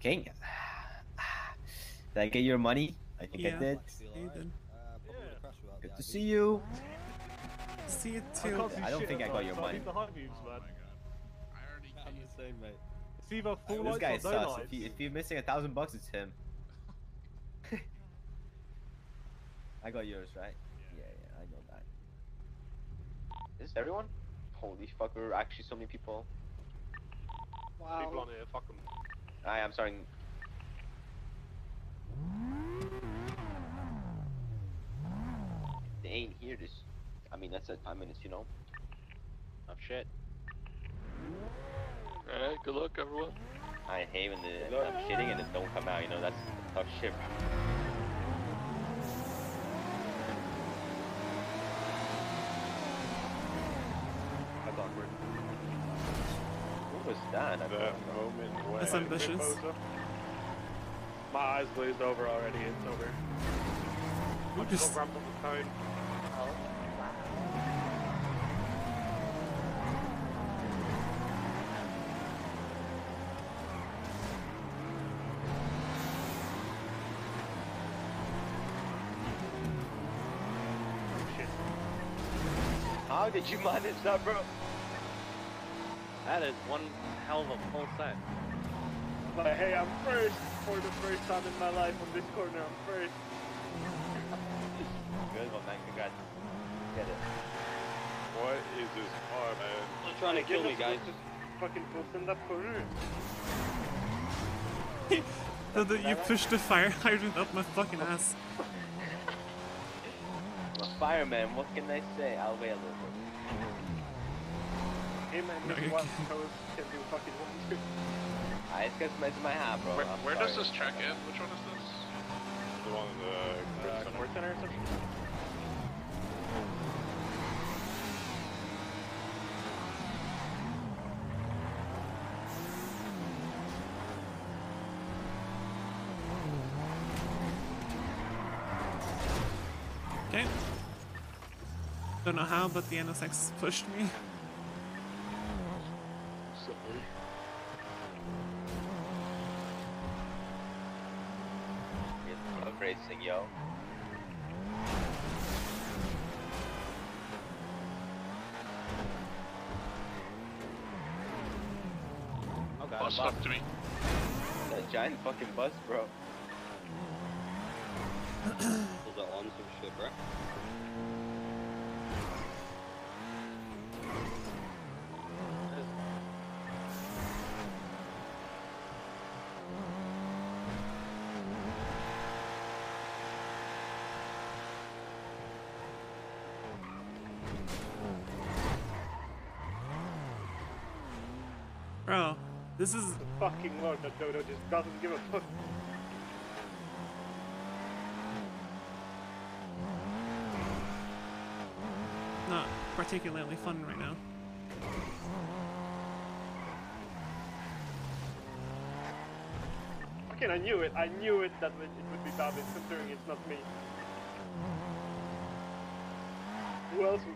King. Did I get your money? I think Yeah. I did. You did. Good to see you. See you too. can't I don't think I got your money. need the high beams, man. I'm the same, mate. It's either full This guy is or sus. If, he, if you're missing a thousand bucks, it's him. I got yours, right? Yeah, yeah, I know that. Is everyone? Holy fuck, there are actually so many people. People on here, fuck them. I am starting. They ain't here this. I mean, that's a time minutes, you know. Oh shit. Alright, good luck, everyone. I hate when the I'm shitting and it don't come out. You know, that's tough shit. That's What that? I That don't moment when That's ambitious. My eyes glazed over already, it's over. I just just- got the phone. How did you manage that, bro? That is one hell of a full set. Like, hey, I'm first for the first time in my life on this corner. I'm first. Good one, man. Congrats. Get it. What is this car, man? They're trying to kill me, guys. Fucking close in that corner. The, the, you pushed the fire hydrant up my fucking ass. I'm a fireman. What can I say? I'll wait a little bit. Him and No, his you West can't. Coast can do fucking wonders. I just got some my hat, bro. Where, where does this track end? Which one is this? The one in the Uh, Center? Center or something? Okay. Don't know how, but the NSX pushed me. Sorry. Love yo. Oh god, Bus up to me. That giant fucking bus, bro. Pulled out on some shit, bro. Bro, this is the Fucking lord, that Dodo just doesn't give a fuck. not particularly fun right now. Fucking, I knew it. I knew it that it would be David, considering it's not me. Who else would...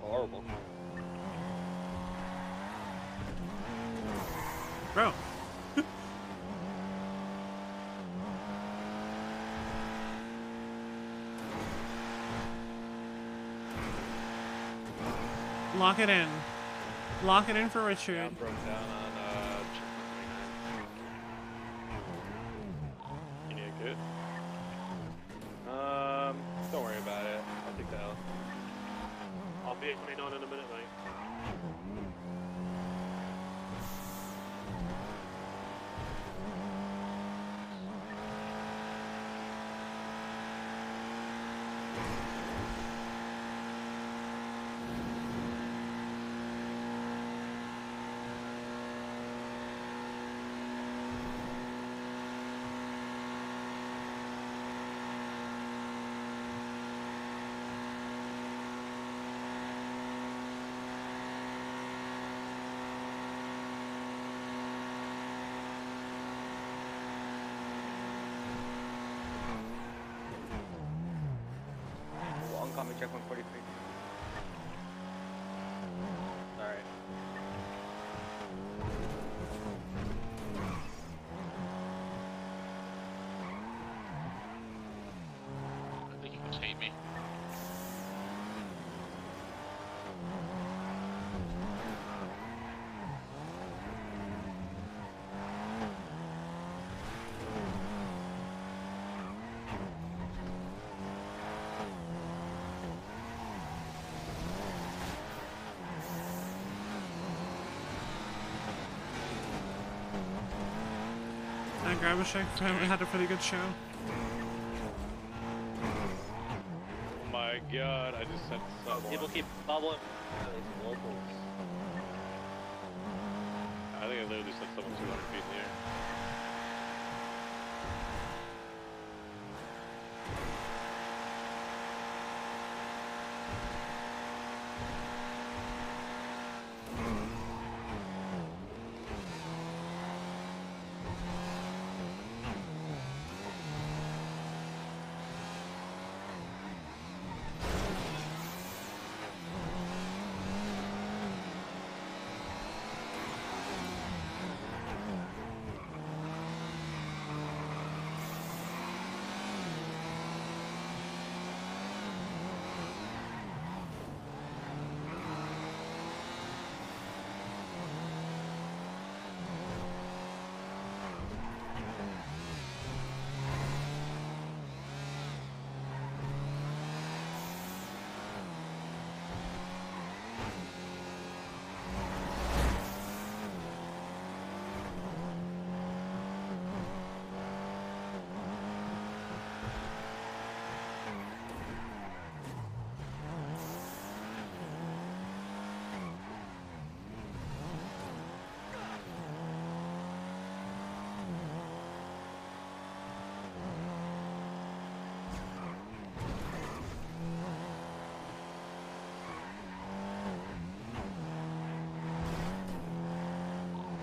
Horrible. Bro. Lock it in. Lock it in for Richard. Tame me. Grab a shake. We had a pretty good show. People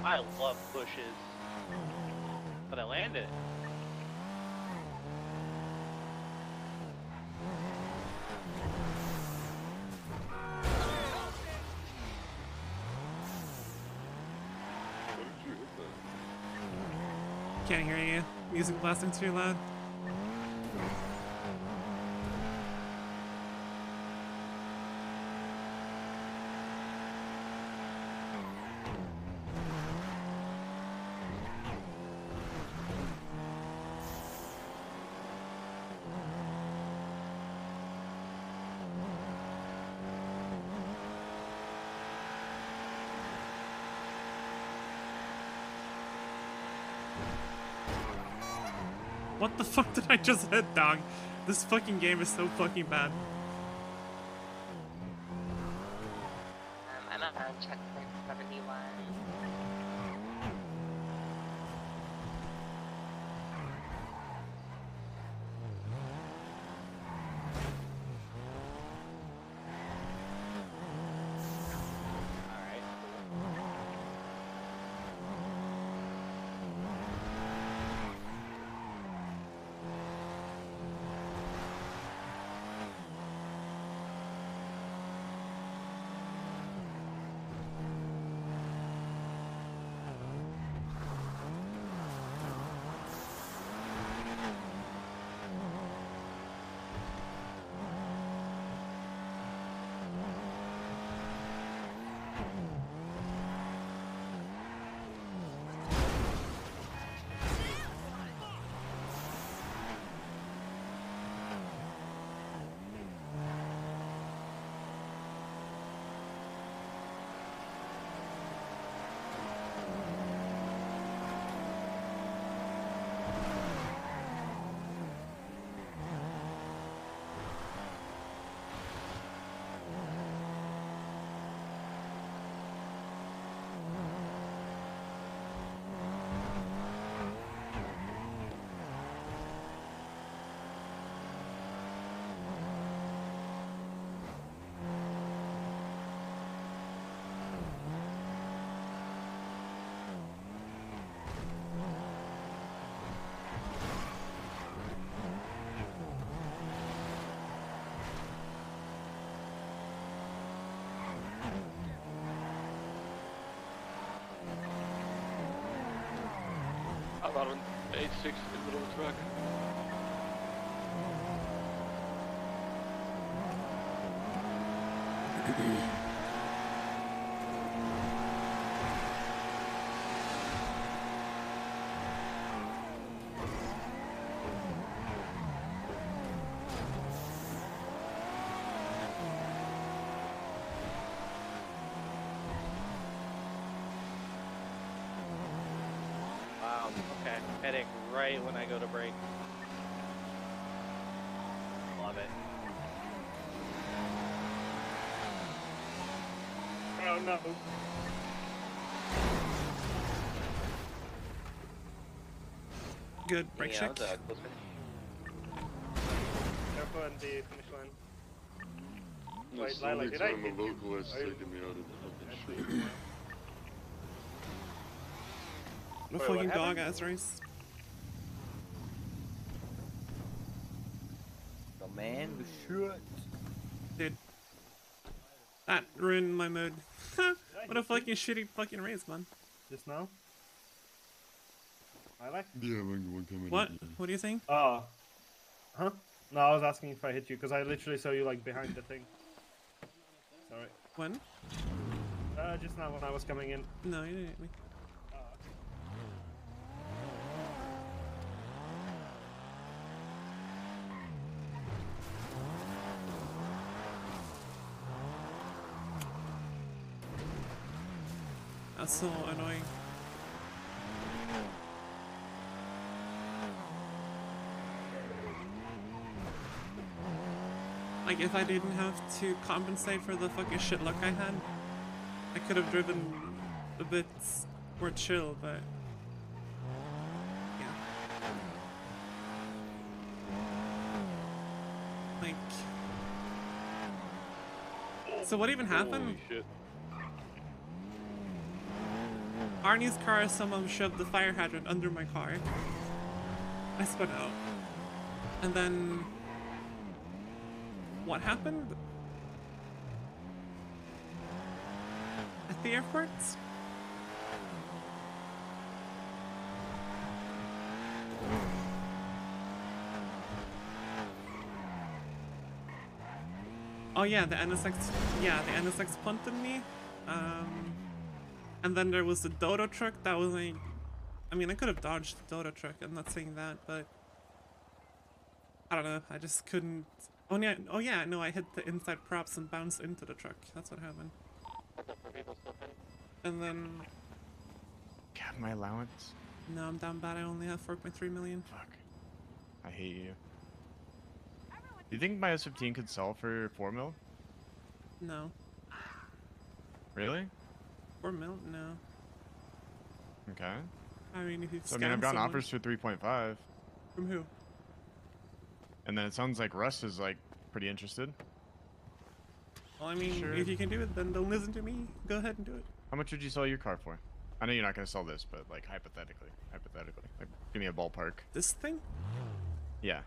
I love bushes. But I landed. Can't hear you. Music blasting too loud. Fuck did I just hit, dog? This fucking game is so fucking bad. Um, I'm at uh, checkpoint 71. Alright. Bottom 86 in the middle of the truck. Wow. Okay. Heading right when I go to brake. Love it. Oh no. Good brake yeah, check. that was a close finish. Careful on the finish line. The Wait, Lila, only did I time hit a you? local has taken me out of the fucking street. The Wait, fucking dog ass race. Man was shot. Dude. That ruined my mood. what a fucking shitty fucking race, man. Just now? I like. Yeah, when one coming What? in. What do you think? Oh. Huh? No, I was asking if I hit you because I literally saw you like behind the thing. Sorry. When? Uh, just now when I was coming in. No, you didn't hit me. So annoying. Like, if I didn't have to compensate for the fucking shit luck I had, I could have driven a bit more chill, but. Yeah. Like. So, what even happened? Holy shit. Arnie's car, someone shoved the fire hydrant under my car. I spun out. And then. What happened? At the airport? Oh yeah, the NSX. Yeah, the NSX punted me. Um, and then there was the Dodo truck that was like. I mean, I could have dodged the Dodo truck. I'm not saying that, but I don't know. I just couldn't. Oh yeah. Oh yeah. No, I hit the inside props and bounced into the truck. That's what happened. And then God, my allowance. no, I'm down bad. I only have 4.3 million. Fuck. I hate you. Do you think my S15 could sell for 4 mil? No, Really? 4 mil. No. Okay. I mean, if you. So, I mean, I've gotten offers for 3.5. From who? And then it sounds like Russ is, like, pretty interested. Well, I mean, Sure. if you can do it, then don't listen to me. Go ahead and do it. How much would you sell your car for? I know you're not going to sell this, but, like, hypothetically. Hypothetically. Like, give me a ballpark. This thing? Yeah.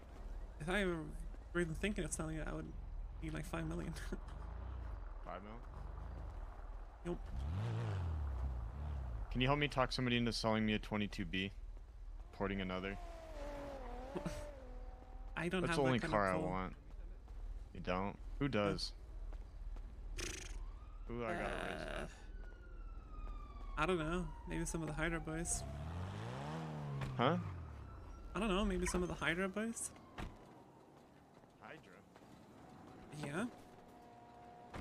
If I were even thinking of selling it, I would need like 5 million. 5 mil? Nope. Can you help me talk somebody into selling me a 22B? Porting another? I don't That's have the only that car I want. You don't? Who does? Who I gotta raise? Uh, I don't know. Maybe some of the Hydra boys. Huh? I don't know. Maybe some of the Hydra boys. Hydra. Yeah. Uh,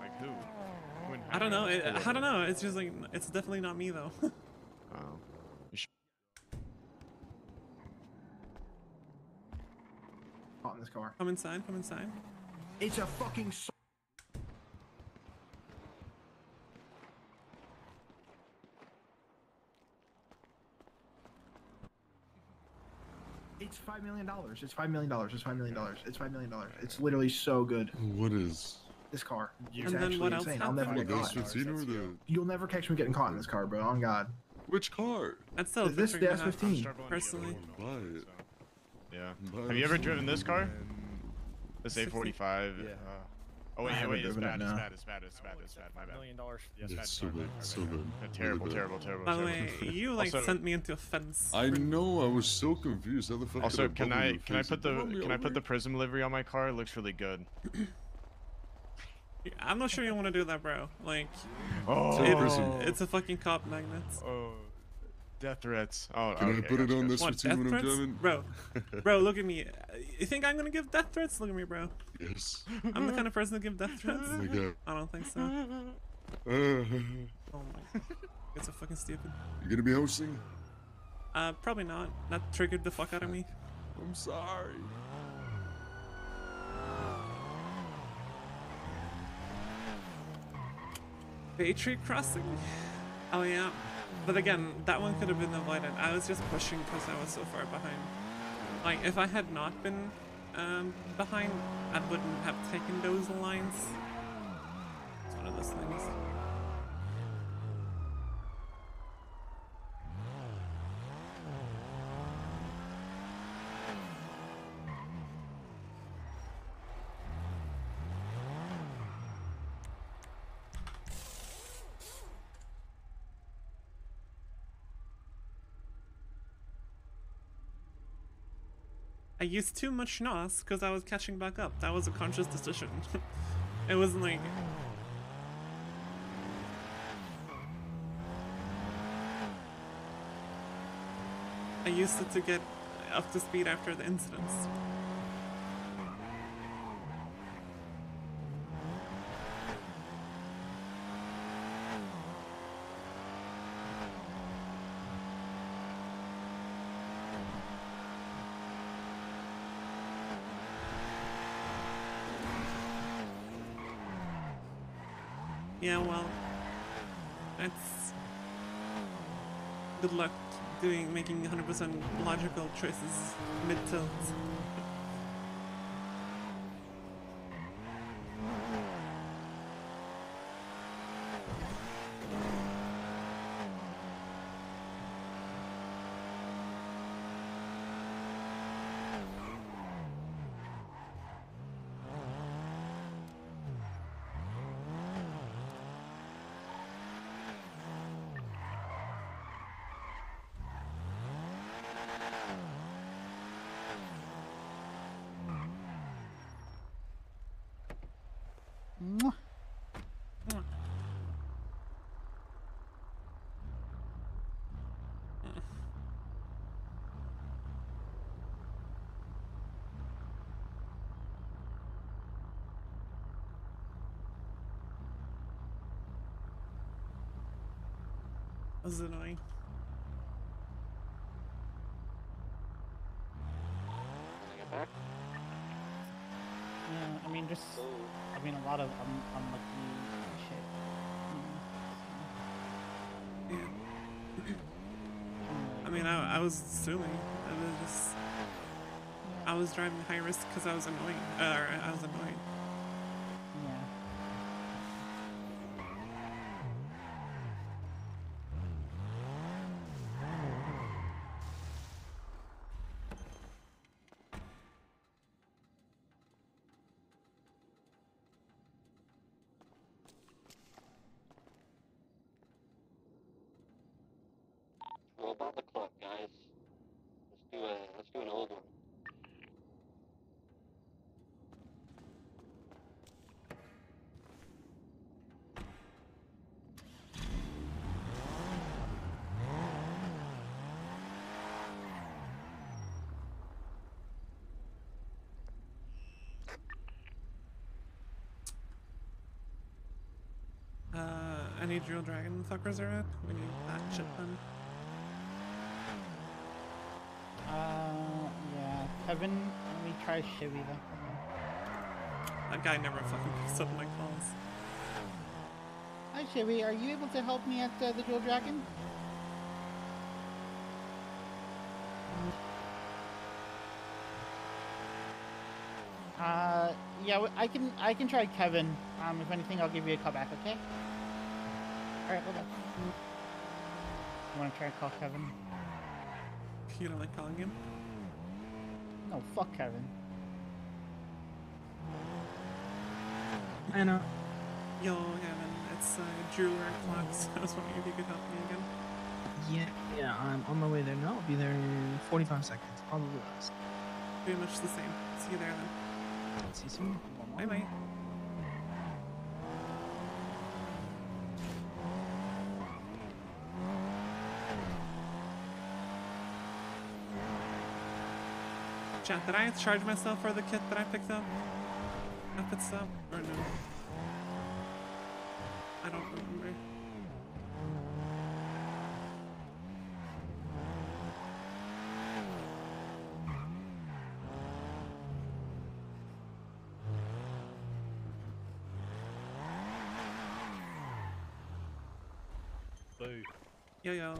like who? Who I don't know. It, I don't know. It's just like it's definitely not me though. Oh. You Hot in this car. come inside. Come inside. It's a fucking. s- It's five million dollars. It's five million dollars. It's five million dollars. It's five million dollars. It's literally so good. What is? This car. And It's then actually what else insane. I'll never get caught. Ghost 15 or the You'll never catch me getting caught in this car, bro. On God. which car? That's still This the S15. Personally, Buy it. Yeah. Buy Have you ever driven this car? This A45. Yeah. Uh, Oh wait, yeah, haven't wait, it's driven it bad, it's bad, it's bad, it's bad, it's bad. My bad. Million dollars. Yes, It's bad, so bad, bad, so bad. bad. Terrible, terrible, terrible, By the way, you like Also- sent me into a fence. I know. I was so confused. How the fuck? Also, can I can I put the can I put the prism livery on my car? It looks really good. I'm not sure you want to do that, bro. Like, Oh, it- it's a fucking cop magnet. oh, death threats. Oh, Can okay, I put it on this What, routine death when I'm threats? driving? Bro, bro, look at me. You think I'm gonna give death threats? Look at me, bro. Yes. I'm the kind of person to give death threats. Oh my god. I don't think so. Uh, Oh my. God. It's so fucking stupid. you gonna be hosting? Uh, probably not. That triggered the fuck out of me. I'm sorry. Bay Tree Crossing? Oh yeah. But again, that one could have been avoided. I was just pushing because I was so far behind. Like, if I had not been um, behind, I wouldn't have taken those lines. It's one of those things. I used too much NOS because I was catching back up. That was a conscious decision. it wasn't like. I used it to get up to speed after the incidents. Yeah, well, that's good luck doing making 100% logical choices mid tilt. That was annoying. Yeah, I mean, just, I mean, a lot of un- unlucky shit. you know, Yeah. I mean, I, I was assuming. I was just. I was driving high risk because I was annoying. Uh, or I was annoyed. yeah. Roll by the clock, guys. Let's do a let's do an old one. Uh, Drill Dragon fuckers are at? We need that shit done. Uh, yeah. Kevin, let me try Shivy though. That guy never fucking picks up my calls. Hi Shivy, are you able to help me at uh, the Jewel Dragon? Uh, yeah, I can I can try Kevin. Um, if anything, I'll give you a call back. Okay. All right, hold on. You want to try and call Kevin? You don't like calling him? No, fuck Kevin. I know. Yo, Hammond, it's uh, Drew or Clocks. I was wondering if you could help me again. Yeah, yeah, I'm on my way there now. I'll be there in 45 seconds, probably less. Pretty much the same. See you there then. See you soon. Bye bye. Chat, did I charge myself for the kit that I picked up? At Pit up, Or no? I don't remember. Boo. Yo yo.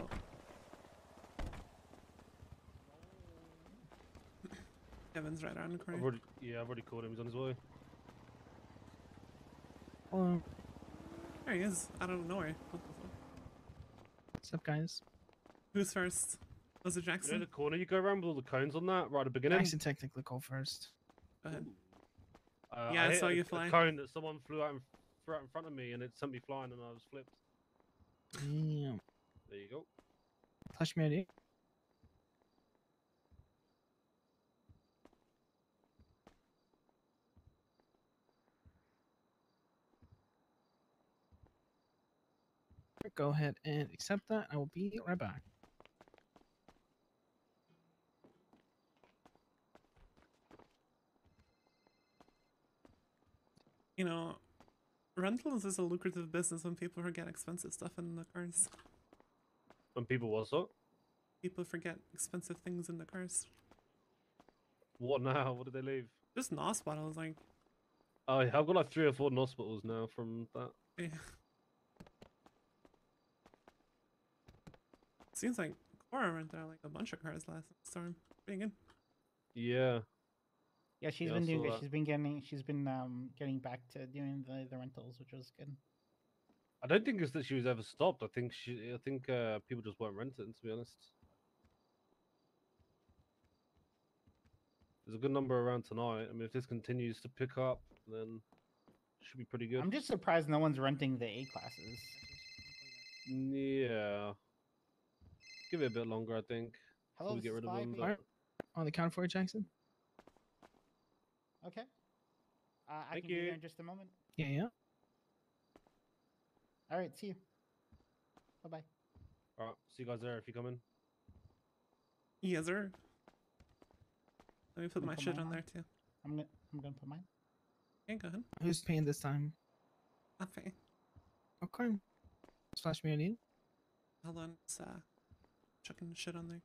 Kevin's right around the corner. I've already, yeah, I've already called him. He's on his way. Hello. There he is. Out of nowhere. What the fuck? What's up, guys? Who's first? Was it You know Jackson? the corner you go around with all the cones on that right at the beginning? Jackson technically go first. Go ahead. Uh, Yeah, I hit saw a, you a fly. cone that someone flew out, in, threw out in front of me and it sent me flying and I was flipped. Damn. There you go. Touch me, idea. Go ahead and accept that. I will be right back. You know, rentals is a lucrative business when people forget expensive stuff in the cars. When people was what? People forget expensive things in the cars. What now? What did they leave? Just NOS bottles, like, Oh, yeah, I've got like three or four hospitals now from that. eh. Seems like Cora rented out like a bunch of cars last storm. Pretty good. Yeah. Yeah, she's Yeah, been doing saw good. that. She's been getting she's been um getting back to doing the, the rentals, which was good. I don't think it's that she was ever stopped. I think she. I think uh, people just weren't renting. To be honest, there's a good number around tonight. I mean, if this continues to pick up, then it should be pretty good. I'm just surprised no one's renting the A classes. Yeah. Give it a bit longer, I think. Before Hello, we get rid of Spy them. But- Alright. On the count for it, Jackson? Okay. Uh, I Thank can be you. there in just a moment. Yeah, yeah. All right, see you. Bye bye. Alright, see you guys there if you come in. Yes, sir. Let me put Wanna my put shit on on? there too. I'm gonna I'm gonna put mine. Okay, go ahead. Who's paying this time? Okay. Okay. Flash me an email. Hold on, it's uh chucking shit on there.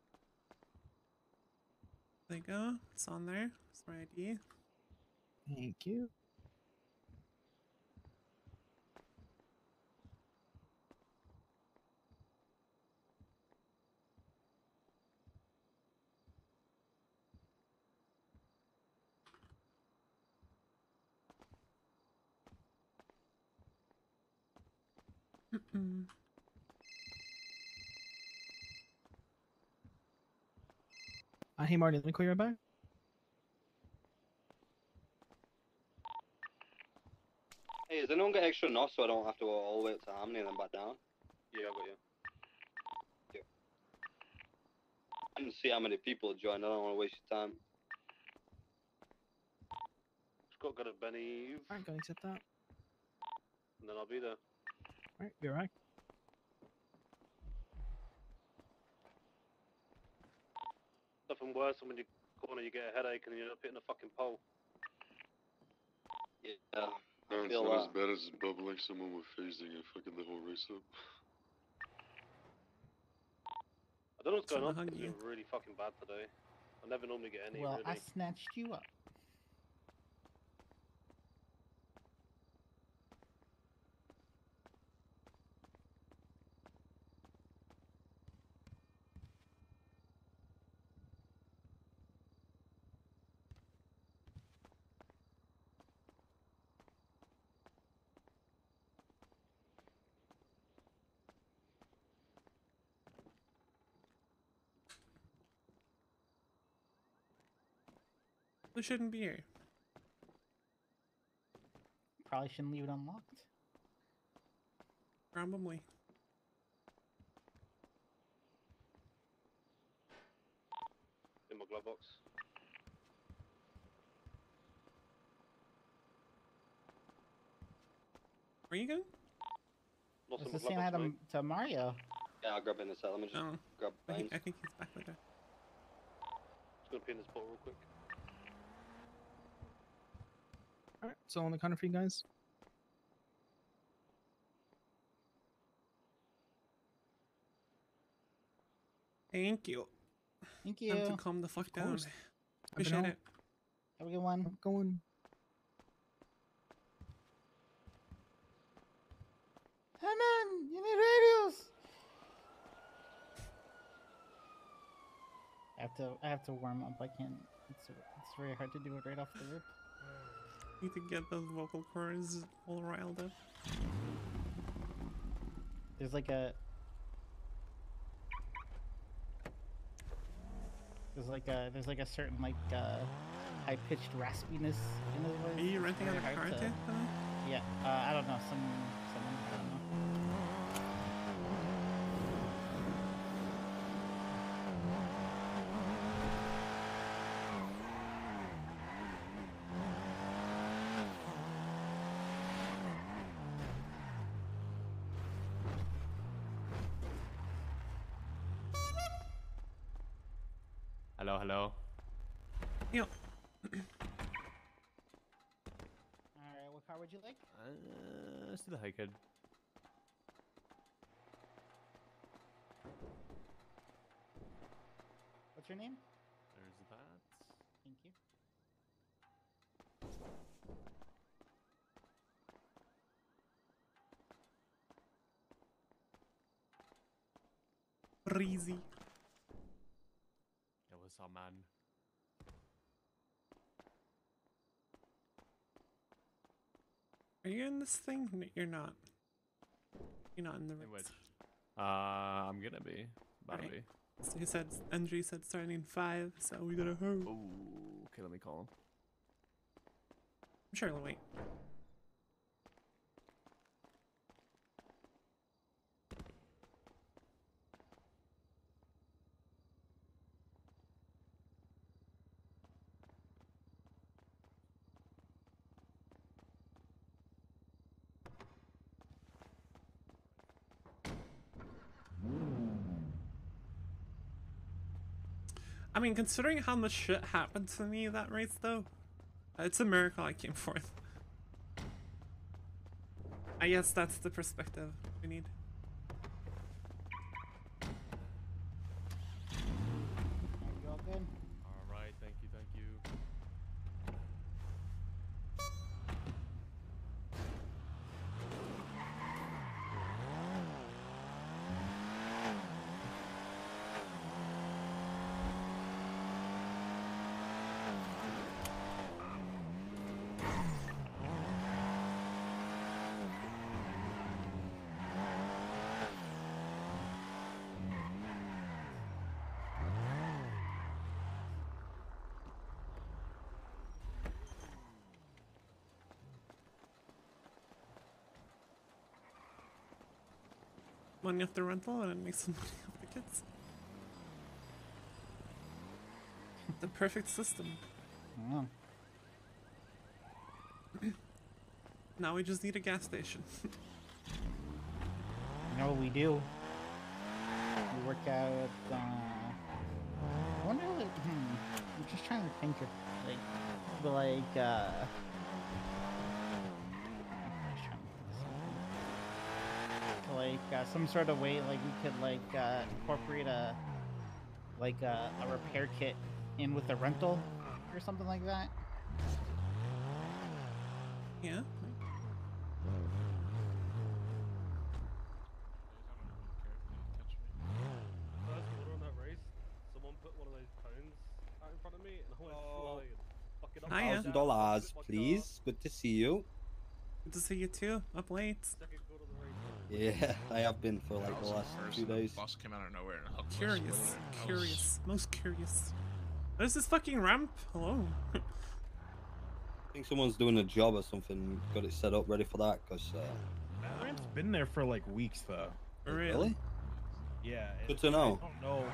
There you go. It's on there. It's my ID. Thank you. Uh, hey, Marty, let me call you right back. Hey, is anyone got extra NOS so I don't have to go all the way up to Harmony and then back down? Yeah, I got you. I didn't see how many people joined. I don't want to waste your time. Scott got to go to Benny, Alright, gonna accept that. and then I'll be there. Alright, be right. Nothing worse than when you corner, you get a headache and you're up hitting a fucking pole. Yeah. Um, no, I it's feel not as uh, bad as bubbling someone with phasing and fucking the whole race up. I don't know what's going on. hug It's you. been really fucking bad today. I never normally get any. well, I snatched you up. Who shouldn't be here? probably shouldn't leave it unlocked. Probably. In my glove box. Where you going? Lost It's in the same item to Mario. Yeah, I'll grab in the cell. Let me just Oh, grab I think, Baines. I think he's back with later. Just gonna pee in this bottle real quick. Alright, so on the counter for you guys. Thank you. Thank you. Time to calm the fuck down. Appreciate it. Have a good one. I'm going. Hey man, you need radios. I have to. I have to warm up. I can't. It's it's very hard to do it right off the rip. Need to get those vocal cords all riled up. There's like a. There's like a there's like a certain like uh, high pitched raspiness in his voice. Are you renting out a car to- Yeah, uh, I don't know. Some someone I don't know. Hello, hello. Yo. All right, what car would you like? Uh, let's do the high kid. What's your name? There's that. Thank you. Breezy. Up, man? Are you in this thing? No, you're not. You're not in the In which? Uh, I'm gonna be. About Right. be. So he said Andrew said starting in five, so we gotta hurry. Ooh, okay, let me call him. I'm sure he'll wait. Mean, considering how much shit happened to me that race, though, it's a miracle I came fourth. I guess that's the perspective we need. Are you all good? All right, thank you, thank you. Money off the rental and make some money off the kids. The perfect system. Now we just need a gas station. You know what we do? We work out. Uh, I wonder. Like, hmm, I'm just trying to think of like, like. Uh, I'm just trying to think of something. Like uh, some sort of way, like we could like uh, incorporate a like a, a repair kit in with a rental or something like that. Yeah. First order on that race, someone put one of those cones out in front of me, and I went flying. Fucking up Hiya. down, dollars, please. Good to see you. Good to see you too. Up late. Second quarter of the race. Yeah, I have been for like the last two days. Bus came out of nowhere and hooked. Curious. What the hell? Curious. Most curious. What is this fucking ramp? Hello. I think someone's doing a job or something. Got it set up ready for that because. Uh, Ramp's been there for like weeks though. Really? Yeah. Good to know. I don't know.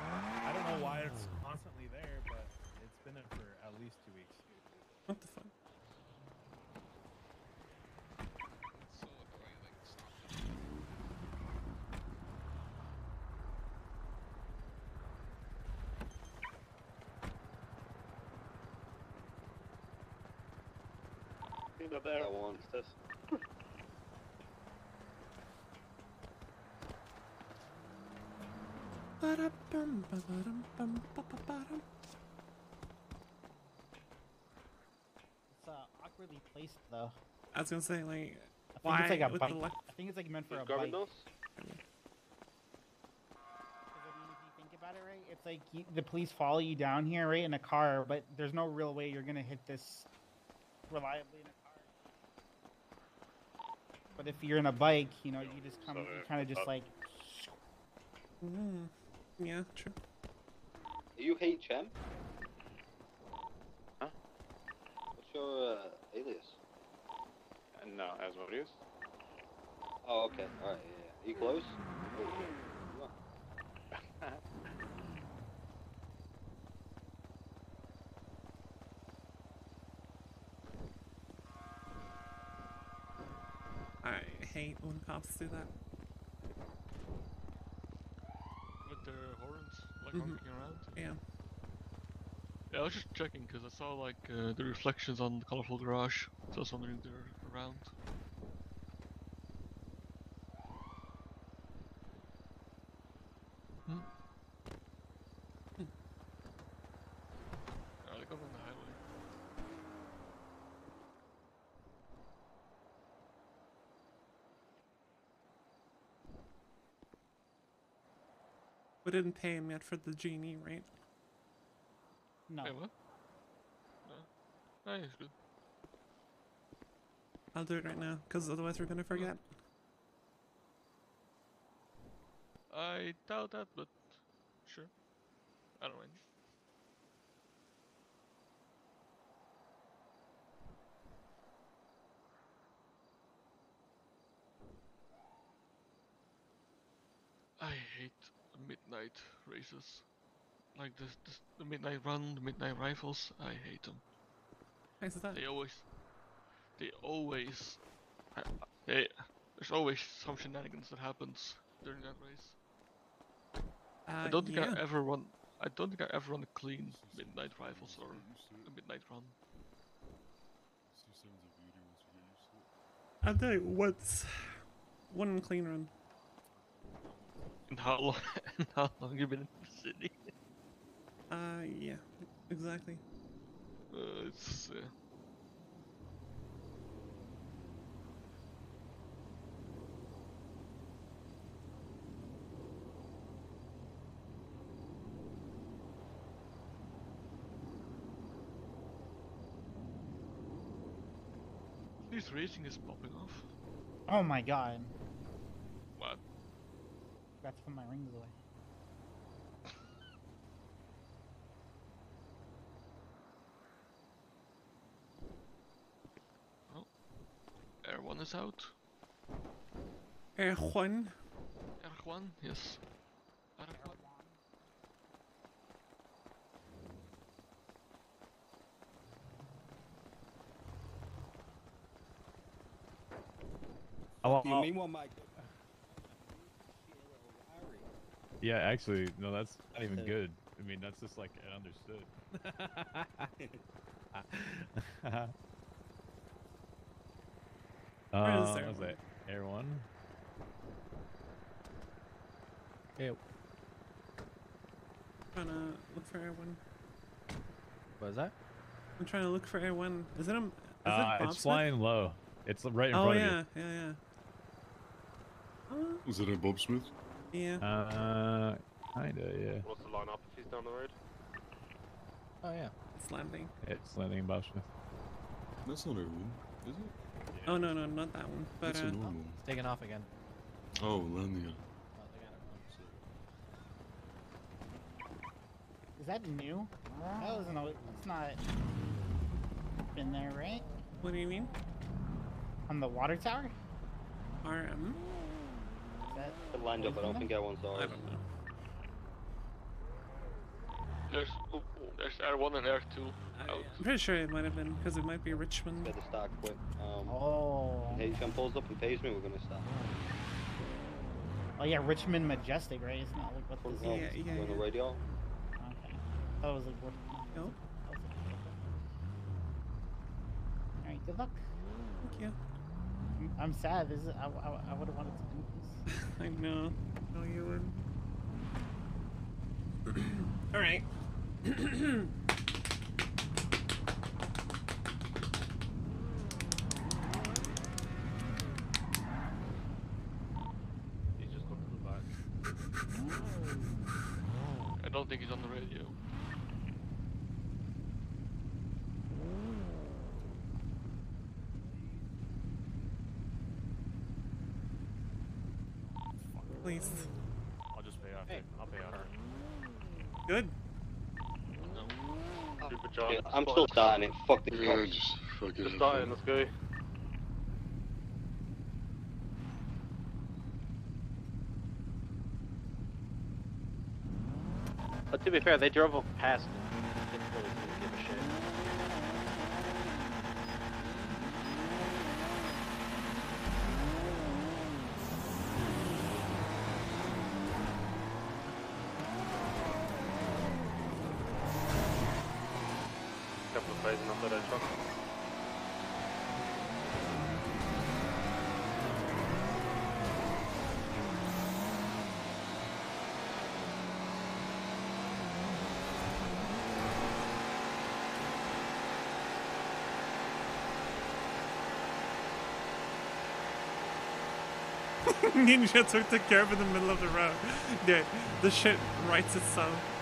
I don't know why it's constantly there, but it's been there for at least two weeks. What the fuck? Clean up there. That one. This. It's uh, awkwardly placed though. I was gonna say like, I think why it's like a with bike. I think it's like meant for Who's a grabbing bike. those? 'Cause, I mean, if you think about it, right, it's like you, the police follow you down here, right, in a car, but there's no real way you're gonna hit this reliably in a car. But if you're in a bike, you know, you just come, you kind of just uh, like. Mm, yeah, true. Are you HM? Huh? What's your uh, alias? Uh, no, Asmodeus. Oh, okay. All right. Yeah. yeah. Are you close? Oh, yeah. You are. I hate when cops do that. With their horns, like Mhm. honking around. Yeah. Yeah, I was just checking because I saw like uh, the reflections on the colorful garage, so I was wondering if they're around. Hmm. Hmm. Yeah, they come on the highway. We didn't pay him yet for the genie, right? No. Wait, what? No. No, it's good. I'll do it right now, because otherwise we're gonna forget. I doubt that, but sure. I don't mind. I hate midnight races. Like this, this, the midnight run, the midnight rifles. I hate them. Why is that? They always, they always, I- I- they, there's always some shenanigans that happens during that race. I Uh, don't think yeah. I ever run. I don't think I ever run a clean midnight rifles or a midnight run. I've done it once. One clean run. And how long? and how long you been in the city? Uh, yeah, exactly. Uh, it's uh, This racing is popping off. Oh my god. What? Forgot to put my rings away. Air one is out. Air Juan. Air one, yes. Air one. Oh, Do you oh, mean one, Mike? Yeah, actually, no, that's not even good. I mean, that's just like understood. Where is uh, Air was One? Air One? Hey, Trying to look for Air One. what is that? I'm trying to look for Air One. Is it a? Is Uh, it it's flying low. It's right in Oh front yeah, of you. Oh yeah, yeah, yeah. Uh, Is it a Bob Smith? Yeah. of you. Uh, kinda, yeah. What's the line up if he's down the road? Oh yeah. It's landing. It's landing in Bob That's not a one, is it? Oh no, no, not that one. But That's uh, a normal. It's taking off again. Oh, landing it. Oh, they got it. Is that new? That wasn't. al- It's not. Been there, right? What do you mean? On the water tower? RM? Is that It lined up, I don't think everyone saw I it. don't know. There's there's R1 and R2 out. I'm pretty sure it might have been because it might be Richmond. Better start quick. Um, Oh. Hey, HM pulls up and pays me, we're gonna stop. Oh yeah, Richmond Majestic, right? Isn't that like what this Oh, is? yeah, you on the yeah. radio? Okay. That was like what. Nope. Alright, good luck. Thank you. I'm, I'm sad. This is I, I, I would have wanted to do this. I know. No, you wouldn't. All right. He's just gone to the back. I don't think he's on the radio. Please. I'll just pay after. I'll pay after. Good. Super job. Yeah, I'm still starting it. Fuck the Yeah, cops. just fucking. Just have starting. fun. Let's go. But to be fair, they drove up past me. Didn't really give a shit. Couple of phasing off that truck. Ninja took the curve in the middle of the road. Dude, the shit writes itself.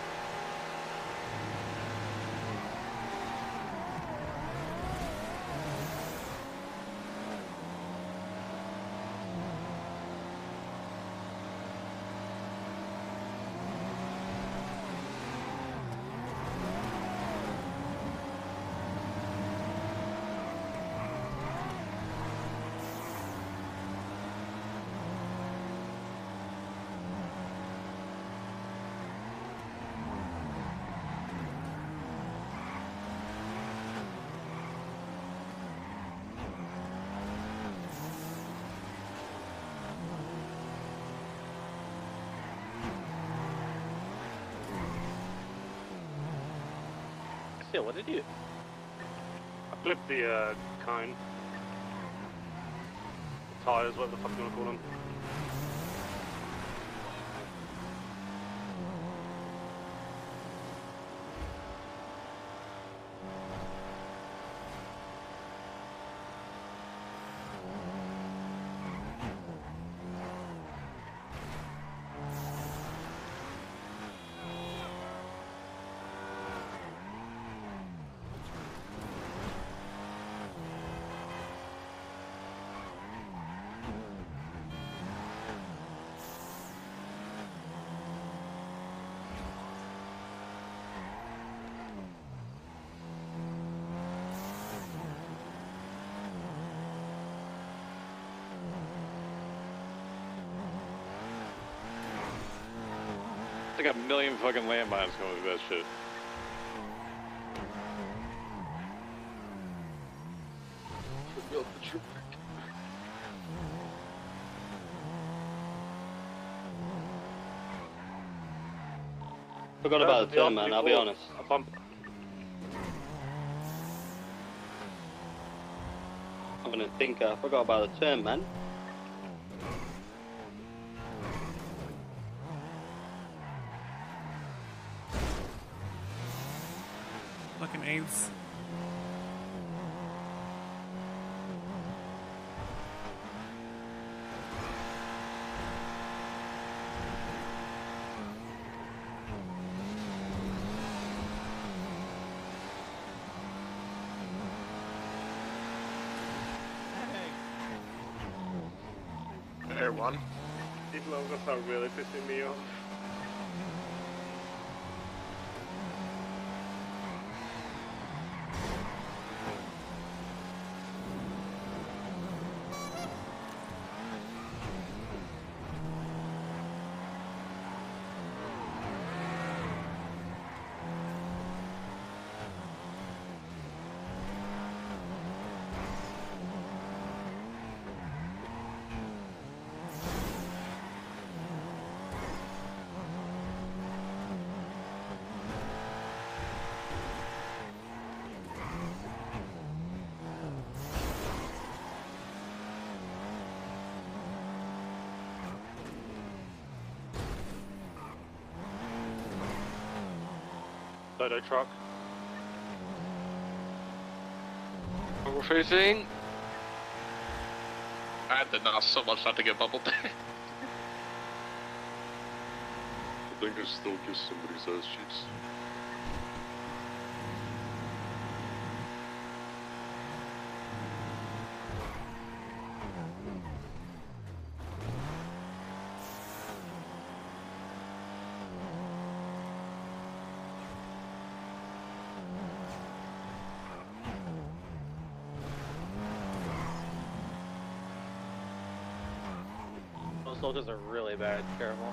Still, what did you? I flipped the uh, cone. Tires, whatever the fuck you wanna call them. Like a million fucking landmines going through that shit. Forgot the track. Forgot about the turn, man, I'll be honest. I'm gonna think uh, I forgot about the turn, man. Logos are really pissing me off. Dodo truck. We're facing. I did not so much not to get bubbled. I think I still kiss somebody's ass cheeks. Those soldiers are really bad. Careful.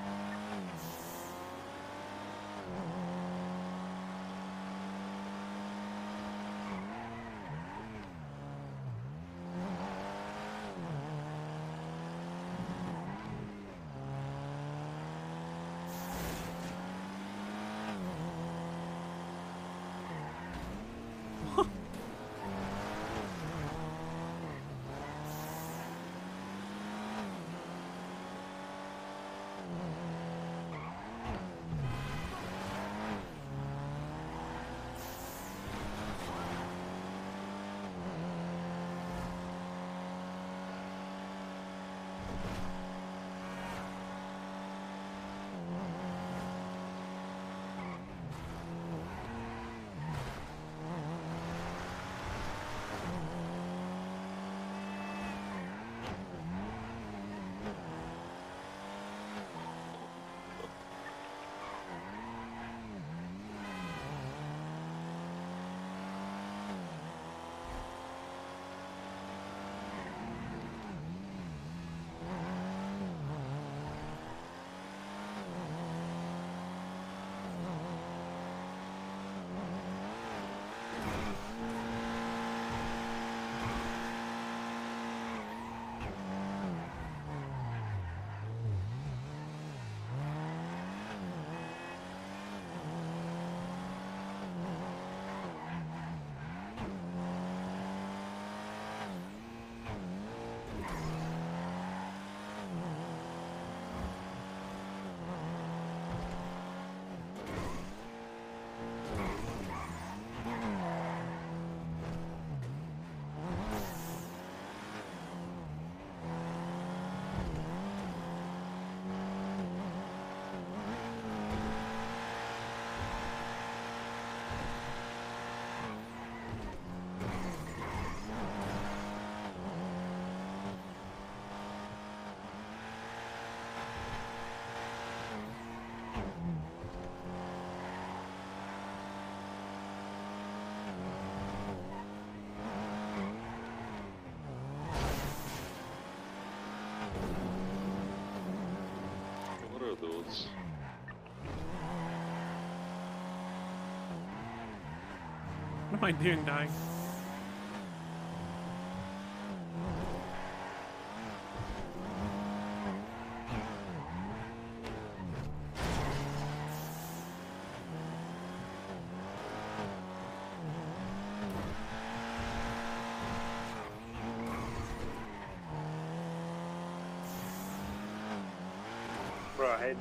What am I doing, dying?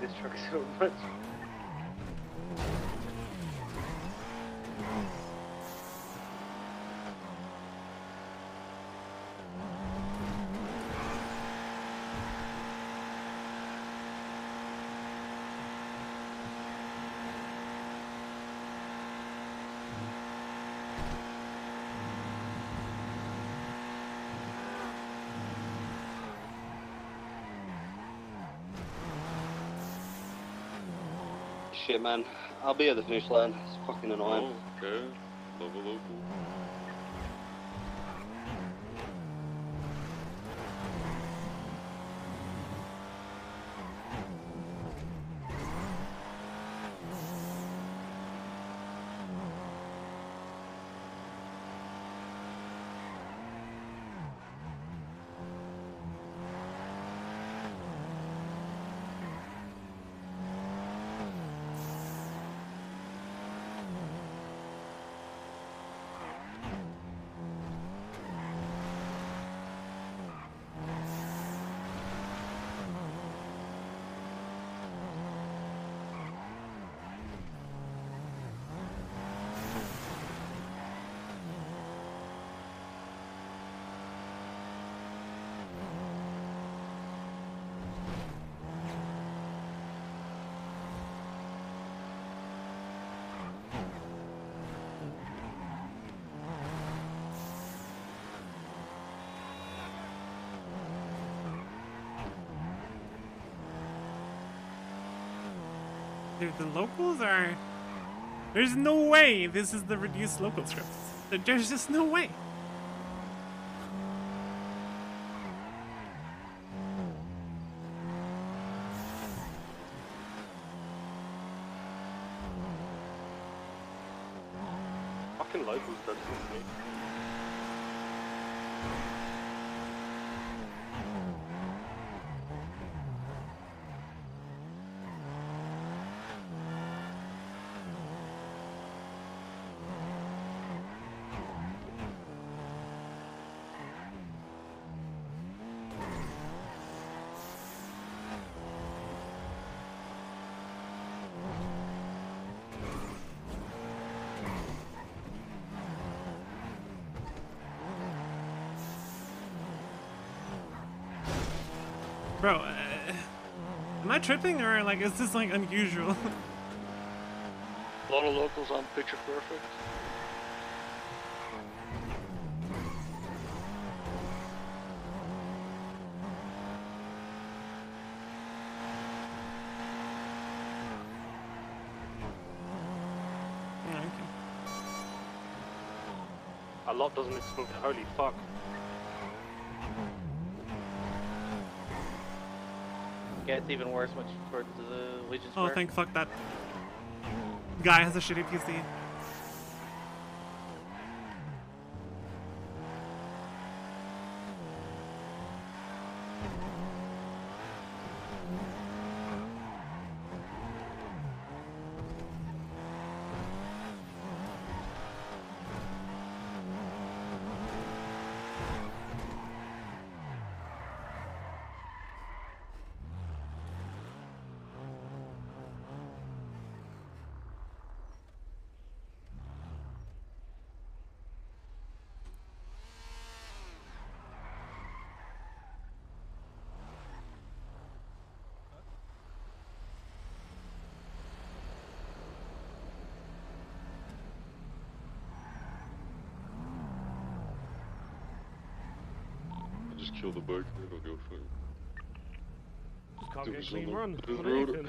This truck so much. Shit, man. I'll be at the finish line. It's fucking annoying. Oh, okay. Level. Dude, the locals are. There's no way this is the reduced local script. There's just no way. Fucking locals don't seem to me. Bro, uh, am I tripping or like is this like unusual? A lot of locals on picture perfect. Okay. A lot doesn't explode. Holy fuck. Gets even worse much towards the Legion Oh, Square. thank fuck that guy has a shitty PC. I just kill the bike and I'll go for it. Just can't Do get a this clean on the- run. this on road. anything.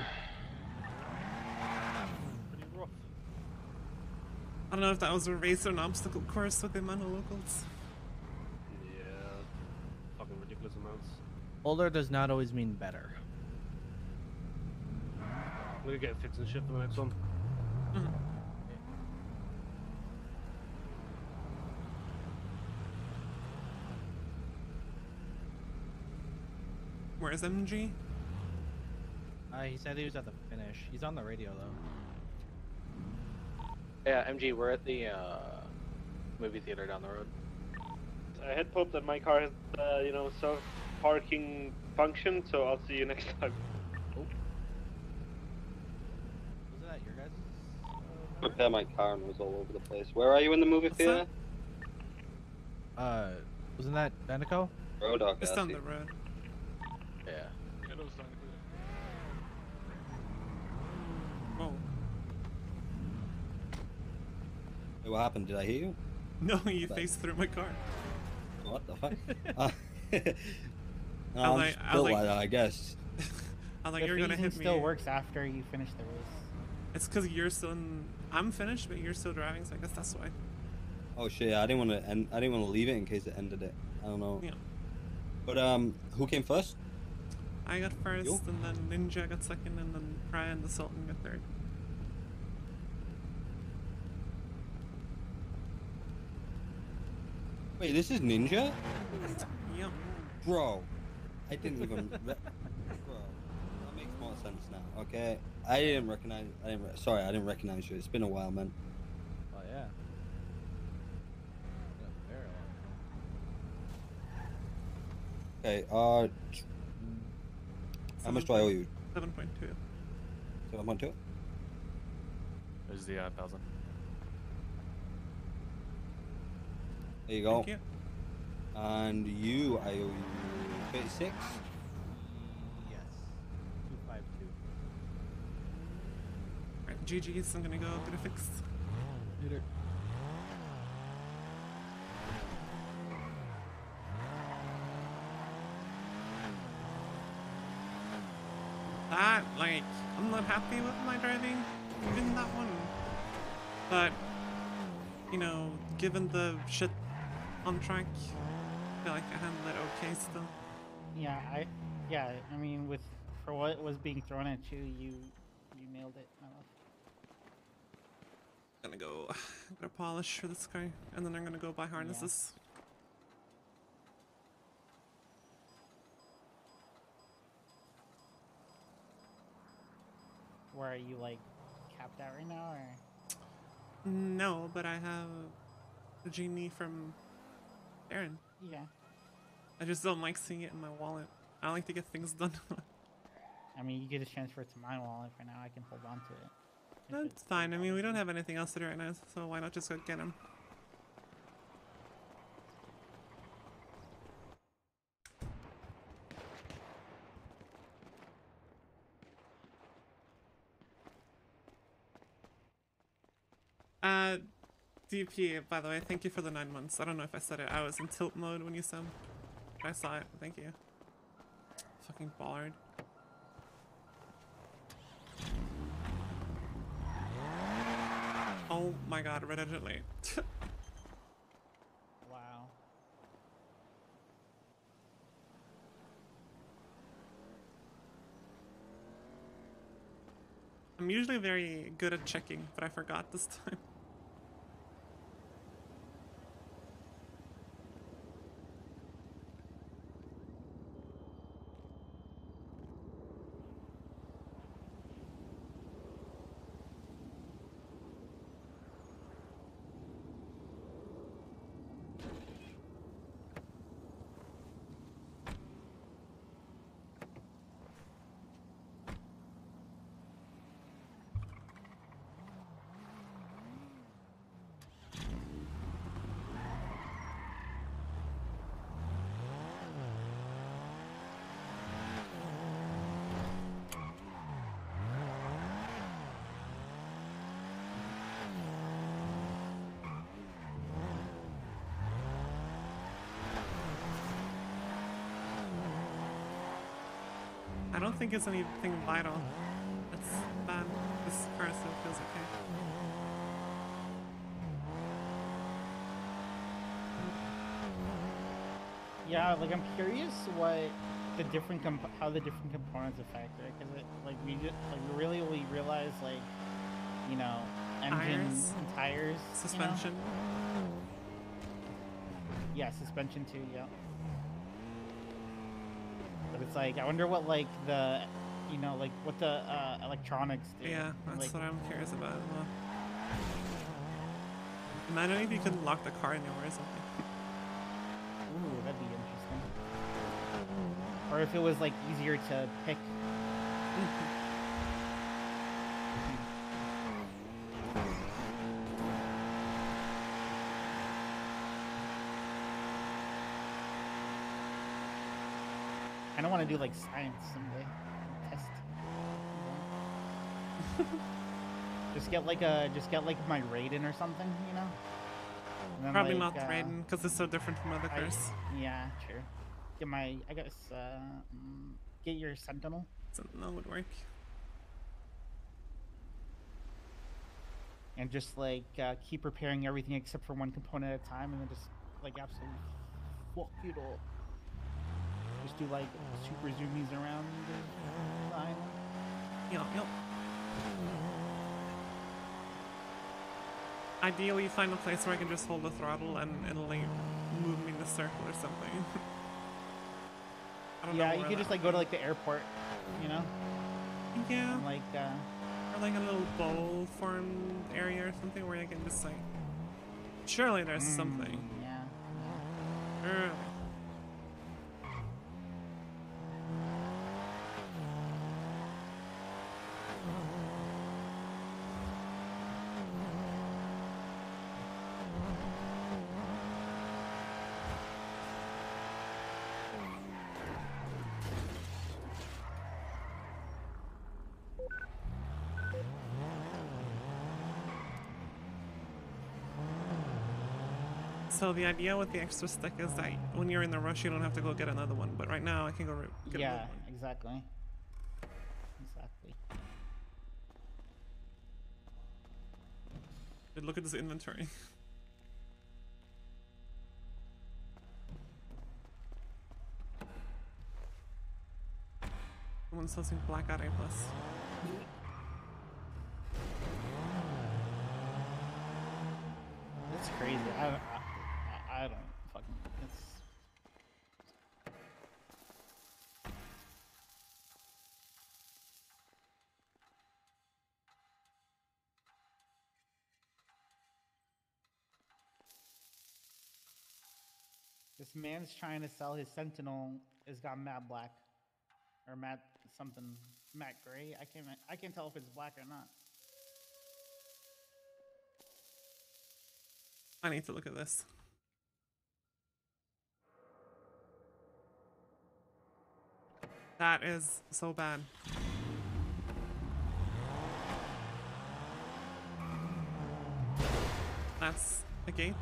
Pretty rough. I don't know if that was a race or an obstacle course with the amount of locals. Yeah. Fucking ridiculous amounts. Older does not always mean better. I'm gonna get fits and shit for the next one. Where's MG? Uh, he said he was at the finish. He's on the radio though. Yeah, MG, we're at the uh, movie theater down the road. I had hoped that my car has, uh, you know, self parking function, so I'll see you next time. Wasn't that your guys'? Repair my car and was all over the place. Where are you in the movie What's theater? Uh, wasn't that Danico? Road Dog. Just I down the road. Yeah. Yeah, that was technically. Whoa. Hey, what happened? Did I hear you? No, you But- faced through my car. What the fuck? uh, no, I I'm like- just I built like- like that, I guess. I was like, the you're gonna hit me. still works after you finish the race. It's because you're still in. I'm finished, but you're still driving, so I guess that's why. Oh shit! Yeah, I didn't want to. End, I didn't want to leave it in case it ended it. I don't know. Yeah. But um, who came first? I got first, You? and then Ninja got second, and then Ryan the Sultan got third. Wait, this is Ninja, Yep. bro. I didn't even. bro, that makes more sense now. Okay, I didn't recognize. I didn't. Re- sorry, I didn't recognize you. It's been a while, man. Oh yeah. Okay. Uh, how much do I owe you? Seven point two. Seven point two. There's the uh, thousand. There you go. Thank you. And you, I owe you thirty-six. Yes. Two five two. Right, GG's. I'm gonna go get it fixed. Later. That like I'm not happy with my driving in that one. But you know, given the shit on track, I feel like I handled it okay still. Yeah, I, yeah, I mean, with for what was being thrown at you, you, you nailed it. my love. Gonna go, gonna polish for this car, and then I'm gonna go buy harnesses. Where are you like capped out right now, or? No, but I have a genie from Aaron. Yeah. I just don't like seeing it in my wallet. I don't like to get things done. I mean, you get to transfer it to my wallet for now. I can hold on to it. That's fine. I mean, we don't have anything else to do right now, so why not just go get him? Uh, DP, by the way, thank you for the nine months. I don't know if I said it. I was in tilt mode when you said. I saw it. Thank you. Fucking ballard. Oh my god, Red Edge late. Wow. I'm usually very good at checking, but I forgot this time. Think it's anything vital. It's bad. This car still feels okay. Yeah, like I'm curious what the different comp- how the different components affect it, because it like we just like we really only realize like you know engine Tires. and tires, you know? Suspension. Yeah, suspension too. Yeah. But it's like I wonder what like the you know like what the uh, electronics do. Yeah, that's like, what I'm curious about well. Imagine if you could lock the car anywhere or something. Ooh, that'd be interesting. Or if it was like easier to pick. want to do like science someday. Test. just get like a, just get like my Raiden or something, you know. Then, Probably like, not uh, Raiden, because it's so different from other cars. yeah, true. Get my, I guess, uh, mm, get your Sentinel. Sentinel would work. And just like uh, keep repairing everything except for one component at a time, and then just like absolutely fuck it all. Just do like super zoomies around the island. Yep, yep. Ideally, find a place where I can just hold the throttle and it'll like move me in a circle or something. I don't know Yeah, you could just like go to like the airport, you know. Yeah. And, like uh, Or like a little bowl formed area or something where I can just like. Surely there's mm, something. Yeah. Surely. So the idea with the extra stick is that when you're in the rush, you don't have to go get another one. But right now, I can go get yeah, another one. Yeah, exactly. Exactly. Look at this inventory. Someone's selling blackout A+. plus. That's crazy. Man's trying to sell his Sentinel. It's got matte black, or matte something, matte gray. I can't. I can't tell if it's black or not. I need to look at this. That is so bad. That's a gate.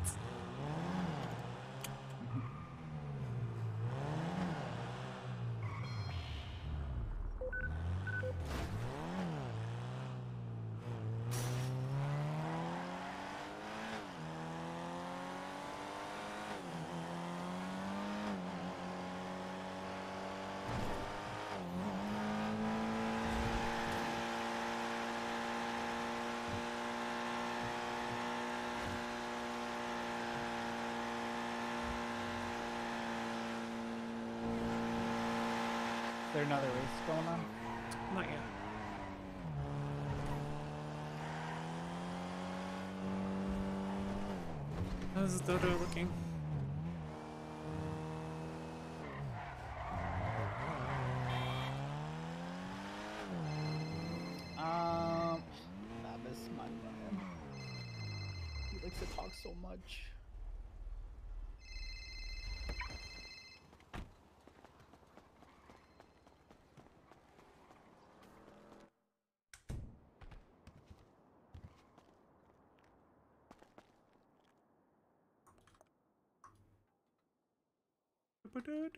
Is there another race going on? Not yet. How's Dodo looking? Ray's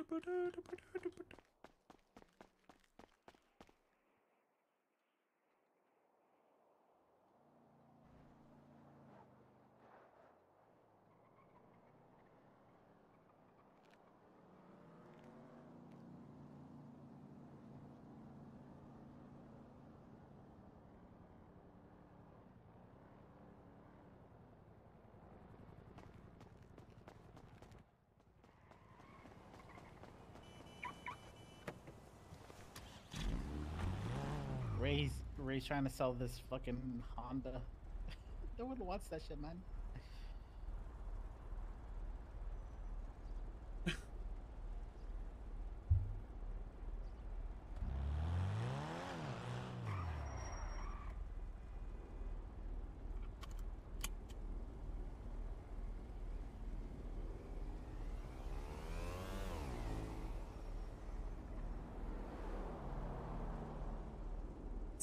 trying to sell this fucking Honda. no one wants that shit, man.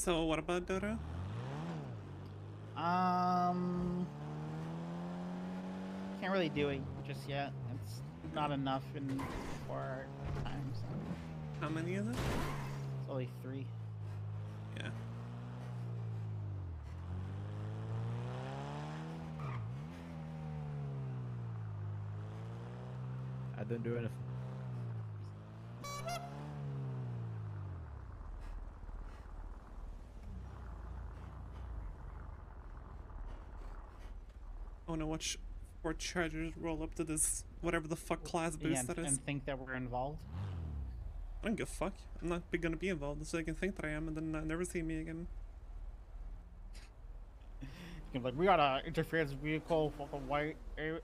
So what about Dodo? Um, can't really do it just yet. It's not enough in four times. So How many is it? it's only three. Yeah. I don't do anything. I wanna watch four chargers roll up to this whatever the fuck class boost and, that is. and think that we're involved. I don't give a fuck. I'm not be- gonna be involved, so they can think that I am, and then uh, never see me again. You can be like, we got a interference vehicle, fucking white A-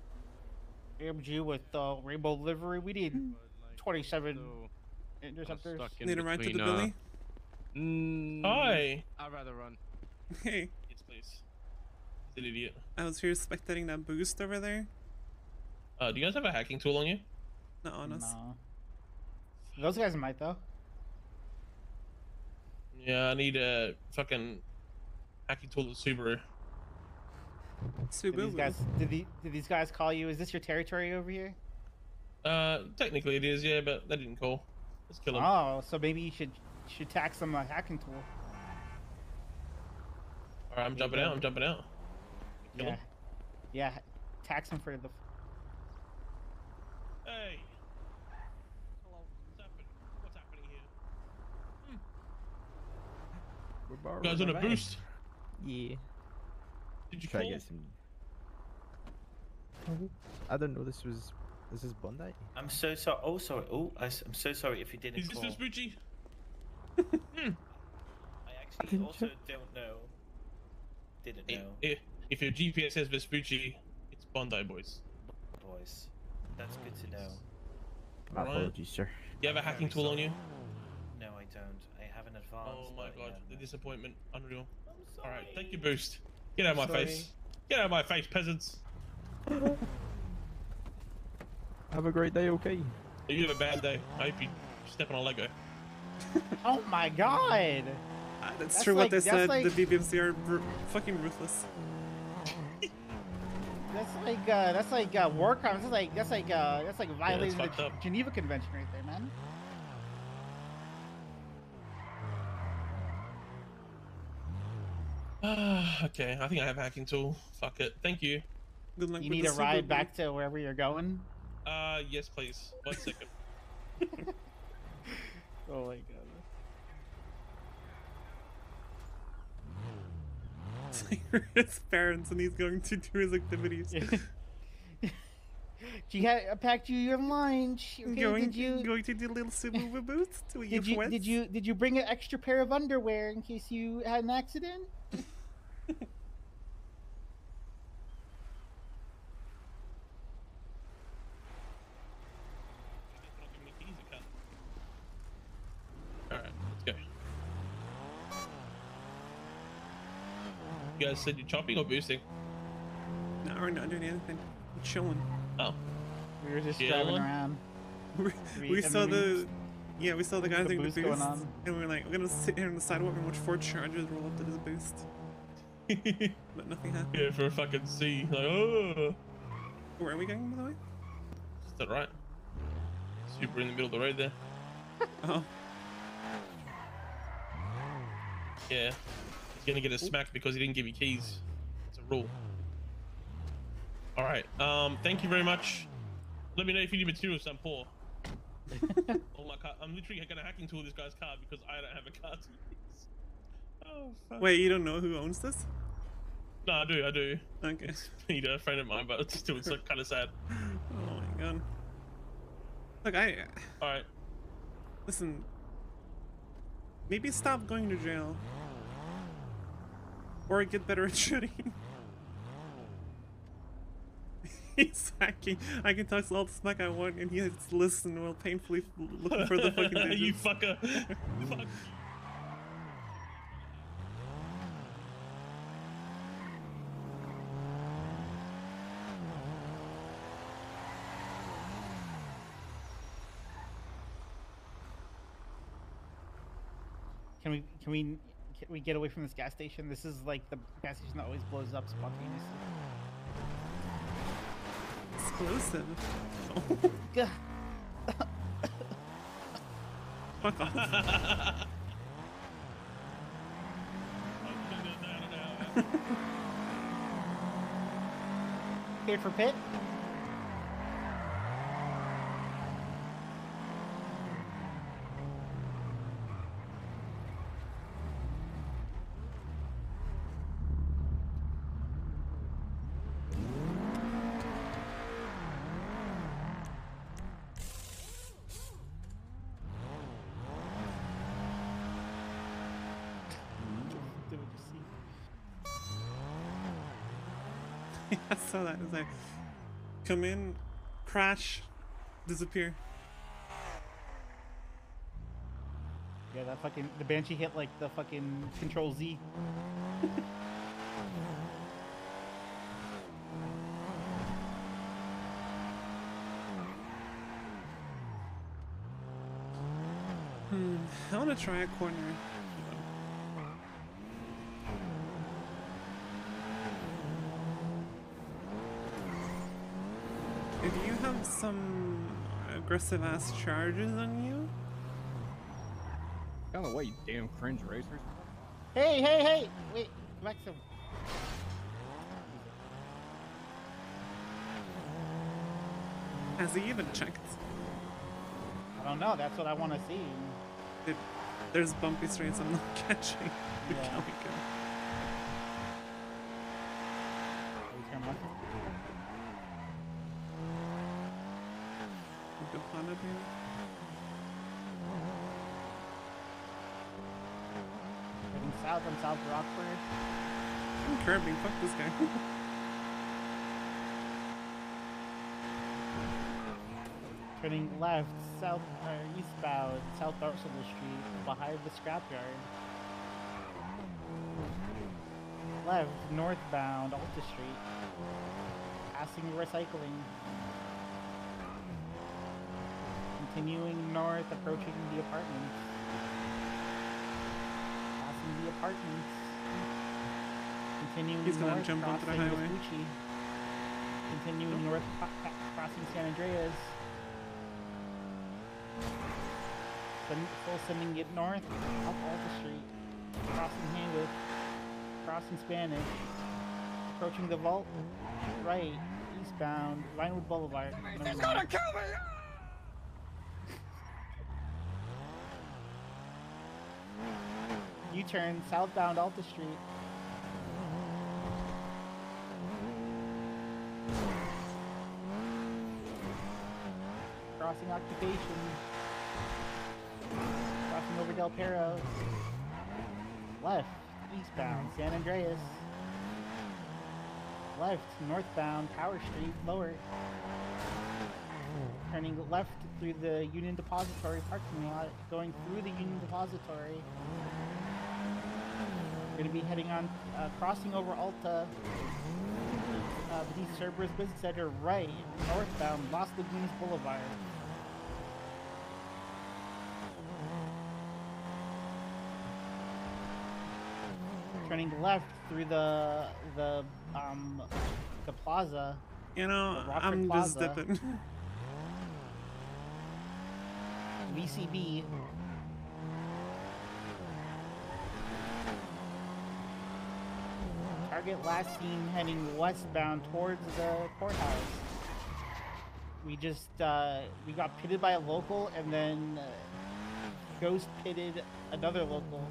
AMG with uh, rainbow livery. We need 27 interceptors. stuck in Need a ride to the uh, Billy? Mm, Hi. I'd rather run. Hey, Yes, please. He's an idiot. I was here spectating that boost over there. Uh, do you guys have a hacking tool on you? Not honest. No. Those guys might though. Yeah, I need a fucking hacking tool to Subaru. Did these guys did, the, did these guys call you? Is this your territory over here? Uh, technically it is, yeah, but they didn't call. Let's kill them. Oh, so maybe you should should tax them a hacking tool. Alright, I'm jumping out. I'm jumping out. Yeah. Yeah. Tax him for the. Hey. Hello. What's happening? What's happening here? Hmm. We're You guys on a borrowing van. boost? Yeah. Did you Try to call? get some. I don't know. This was. This is Bondi. I'm so sorry. Oh, sorry. Oh, I, am so sorry if you didn't Is this call. Vespucci? Hmm. I actually also don't know. Didn't know, If, if your GPS says Vespucci, it's Bondi boys. boys. That's good to know. My Alright. apologies, sir. You have a hacking tool on you? No, I don't. I have an advanced. Oh my god, yeah. the disappointment. Unreal. Alright, take your boost. Get out of my Sorry. face. Get out of my face, peasants. Have a great day, okay? You have a bad day. I hope you step on a Lego. Oh my god! Ah, that's, That's true like- what they said. like- The BBMC are fucking ruthless. That's like uh, that's like uh, war crimes. That's like that's like uh, that's like violating fucked the. Geneva Convention right there, man. okay, I think I have a hacking tool. Fuck it. Thank you. Good luck You need a ride back to wherever you're going. Uh, yes, please. One second. Oh my god. His parents, and he's going to do his activities. She had packed you your lunch. Okay, going, did you going to do little Subaru boots? did you did you did you bring an extra pair of underwear in case you had an accident? Alright, let's go. You guys said you're chopping or boosting? No, we're not doing anything. We're chilling. Oh. We were just Yeah, driving around. we We- saw we- the yeah we saw the guys the doing the boost boost, going on. and we were like we're gonna sit here on the sidewalk and watch four Chargers roll up to this boost. but nothing happened. Yeah, for a fucking C. Like, oh. Where are we going by the way? Is that right? Super in the middle of the road there. Oh. Yeah. He's gonna get a smack because he didn't give you keys. It's a rule. Alright, um, thank you very much. Let me know if you need materials, I'm poor. oh my car, I'm literally gonna hacking tool this guy's car because I don't have a car to use. Oh, fuck. Wait, you don't know who owns this? No, I do, I do. Okay. It's Peter, a friend of mine, but it's still it's like, kind of sad. Oh my god. Look, I. Alright. Listen. Maybe stop going to jail. Or get better at shooting. He's hacking. I can talk all the smack I want, and he has to listen while painfully looking for the fucking digits. you fucker. Fuck. Can we can we can we get away from this gas station? This is like the gas station that always blows up spontaneously. Explosive. God. Fuck off. Here for pit. Did we just see? I saw that. It's like, come in, crash, disappear. Yeah, that fucking the banshee hit like the fucking control Z. Hmm. I want to try a corner. some aggressive ass charges on you? Kind of way, you damn cringe racers. Hey, hey, hey! Wait, Maxim. Has he even checked? I don't know. That's what I want to see. It, there's bumpy streets I'm not catching. Yeah. Go Honda, maybe? Heading south on South Rockford. I'm curbing. Fuck this guy. Turning left, south or eastbound, South Barcelona Street, behind the scrapyard. Left, northbound, Alta Street, passing recycling. Continuing north, approaching the apartments. Passing the apartments. Continuing He's north, jump onto the crossing highway. Vespucci. Continuing north, crossing San Andreas. Then full sending it north, up Alta Street, crossing Hamlet, crossing Spanish, approaching the vault, right, eastbound, Vinewood Boulevard. Never mind. kill me! U-turn, southbound Alta Street. Crossing Occupation. Crossing over Del Perro. Left, eastbound, San Andreas. Left, northbound, Power Street, lower. Turning left through the Union Depository parking lot, going through the Union Depository. We're gonna be heading on, uh, crossing over Alta, uh, the Cerberus Business Center, right, northbound, Las Lagunas Boulevard. Turning left through the the um the plaza. You know, I'm just Plaza. dipping. VCB. Target last seen heading westbound towards the courthouse. We just uh, we got pitted by a local and then uh, ghost pitted another local.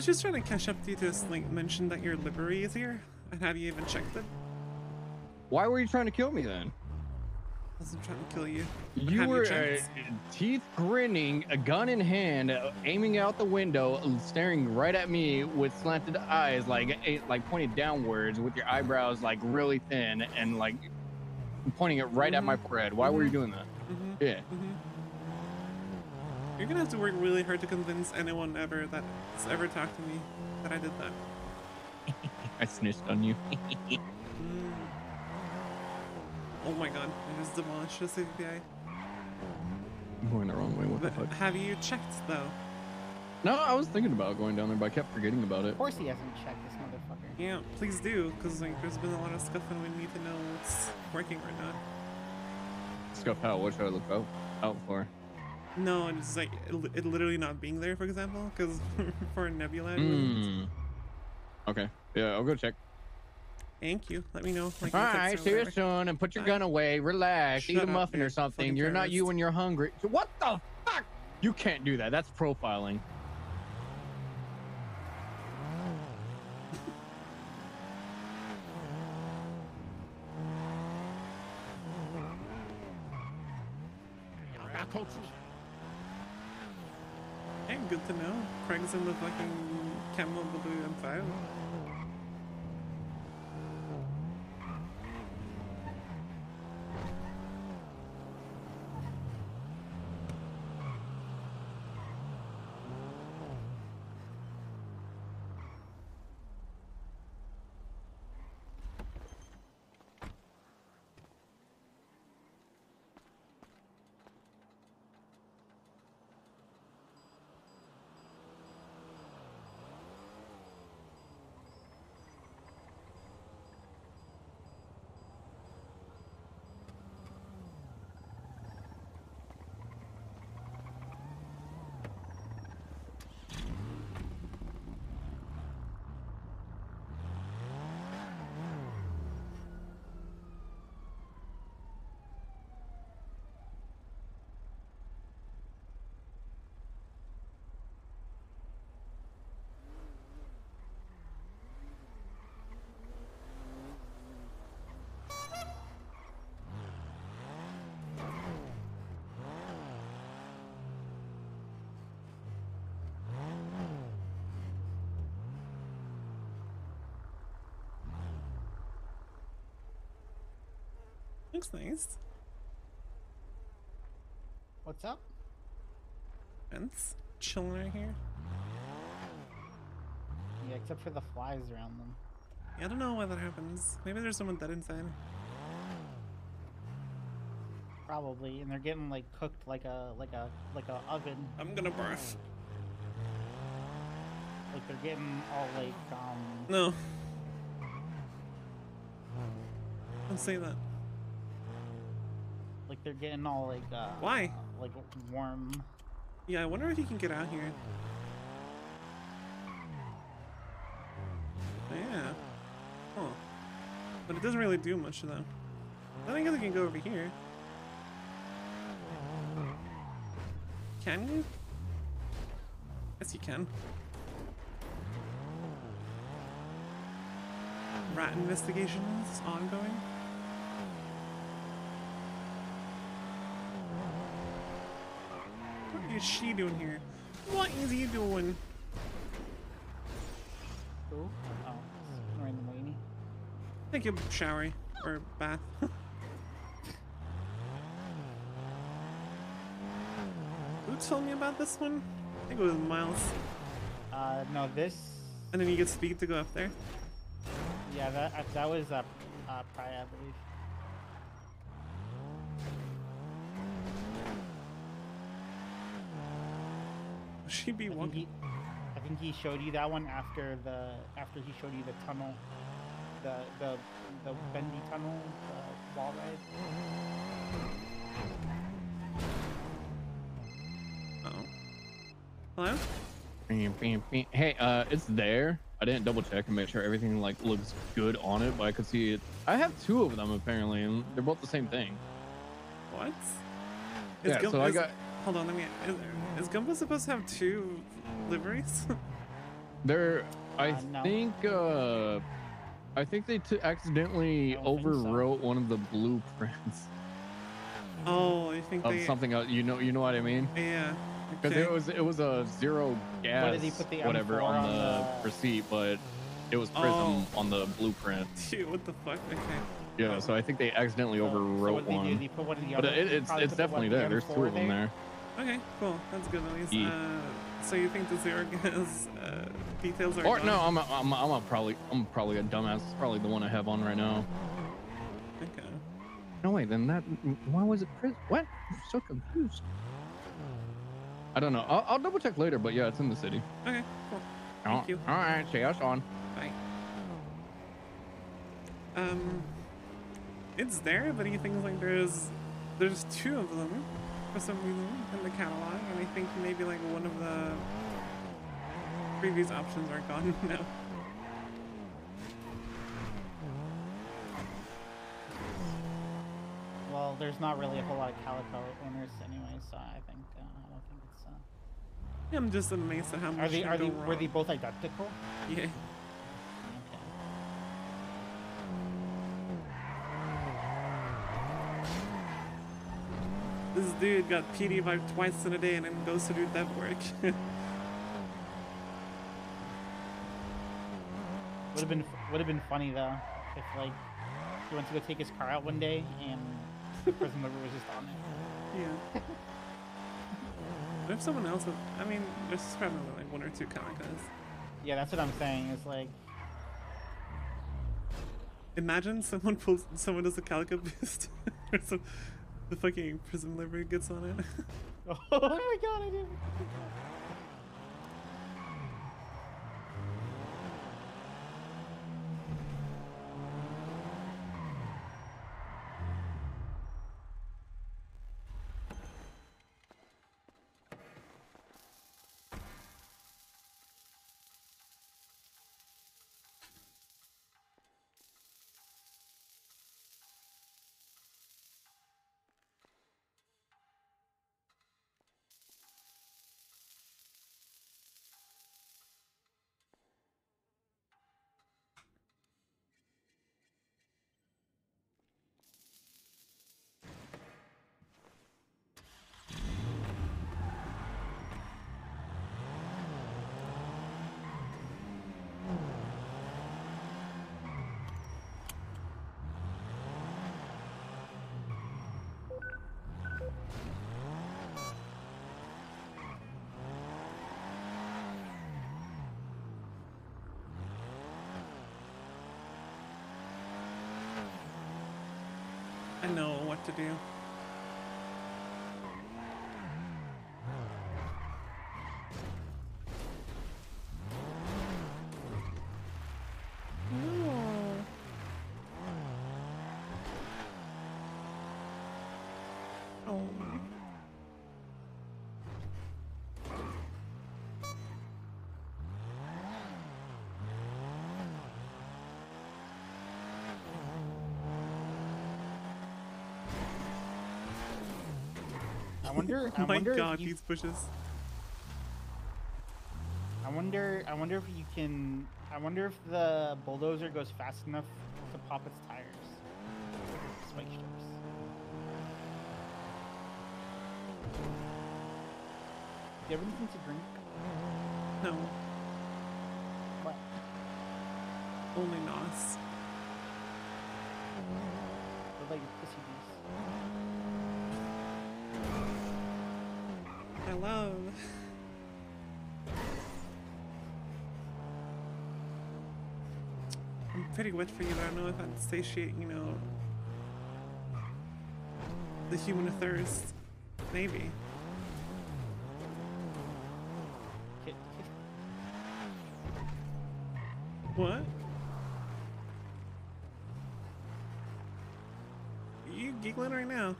Was just trying to catch up to you to just, like mention that your livery is here. And have you even checked it? Why were you trying to kill me then? I wasn't trying to kill you. You were uh, teeth grinning, a gun in hand, uh, aiming out the window, staring right at me with slanted eyes, like eh, like pointed downwards, with your eyebrows like really thin, and like pointing it right at my forehead. Why were you doing that? Mhm. Yeah. You're gonna have to work really hard to convince anyone ever that's ever talked to me that I did that. I snitched on you. Mm. Oh my god, I just demolished the CPI. I'm going the wrong way. What the fuck? have you checked though? No, I was thinking about going down there, but I kept forgetting about it. Of course he hasn't checked this motherfucker. Yeah, please do, because like there's been a lot of stuff and we need to know what's working or not. Scuff out. What should I look out out for? No, and it's like it, it literally not being there, for example, because for a nebula. Mm. Okay. Yeah, I'll go check. Thank you. Let me know. Like, All if it's right, or see you soon, and put your Bye. gun away. Relax. Eat Shut a muffin you or something. fucking You're not you when you're hungry. What the fuck? You can't do that. That's profiling. Nice. What's up? Fence. Chilling right here. Yeah, except for the flies around them. Yeah, I don't know why that happens. Maybe there's someone dead inside. Probably, and they're getting like cooked like a like a like a oven. I'm gonna barf. Like they're getting all like um. No. Don't say that. Like they're getting all like uh. Why? Like warm. Yeah, I wonder if you can get out here. Oh, yeah. Huh. But it doesn't really do much though. I think I can go over here. Can you? Yes, you can. Rat investigations ongoing. What is she doing here? What is he doing? Who? Oh, random lady. Take a shower or bath. Who told me about this one? I think it was Miles. Uh, no, this. And then you get speed to go up there. Yeah, that uh, that was uh, uh Pry, I believe. She be I think, he, I think he showed you that one after the after he showed you the tunnel, the the the bendy tunnel, the wall ride. Oh. Hello? Hey, uh, it's there. I didn't double check and make sure everything like looks good on it, but I could see it. I have two of them apparently, and they're both the same thing. What? Yeah, Gum- so I got- Hold on, let me. Is, is Gumbo supposed to have two liveries? They're, I Uh, no. think, uh, I think they t- accidentally I don't so. overwrote one of the blueprints oh, I think of they. something else. You know, you know what I mean? Yeah. Because Okay. it was it was a zero gas What did he put the whatever on on the, the- receipt, but it was prism Oh. on the blueprint. Dude, what the fuck? Okay. Yeah, so I think they accidentally So- so overwrote what did they do? one. They put one of the But it, it's it's definitely the there. There's two of them there. Okay, cool. That's good at least. Uh, so you think the zero gas uh, details are Or gone? no, I'm a, I'm a, I'm a probably I'm probably a dumbass. Probably the one I have on right now. Okay. No wait, then that why was it prism? What? I'm so confused. I don't know. I'll, I'll double check later, but yeah, it's in the city. Okay, cool. All- Thank you. All right, see us on. Bye. Um, it's there, but he thinks like there's there's two of them for some reason in the catalog, and I think maybe like one of the previous options are gone now. Well, there's not really a whole lot of calico owners anyway, so I think uh, I don't think it's. Uh... I'm just amazed at how much Are they are they wrong. were they both identical? Yeah. This dude got PD vibe twice in a day and then goes to do dev work. Would have been would have been funny though if like he went to go take his car out one day and the prison liver was just on it. yeah. What if someone else? I mean, there's probably like one or two Kanakas. Yeah, that's what I'm saying. It's like Imagine someone pulls, someone does a calico boost, or some, the fucking prism liver gets on it. oh my god, I didn't. Know what to do. No. Oh. I wonder. Oh I Oh my wonder god, if you, these bushes. I wonder. I wonder if you can. I wonder if the bulldozer goes fast enough to pop its tires. Spike strips. Do you have anything to drink? No, What? only Nos. What like pussy juice? I love. I'm pretty wet for you, but I don't know if I'd satiate, you know, the human thirst. Maybe. What? Are you giggling right now?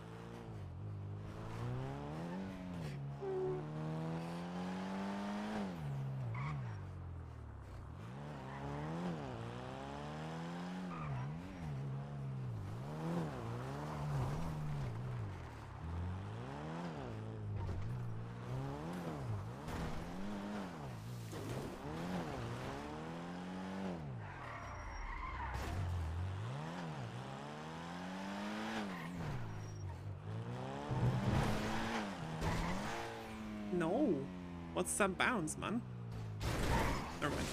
No. What's that bounce, man? Never mind.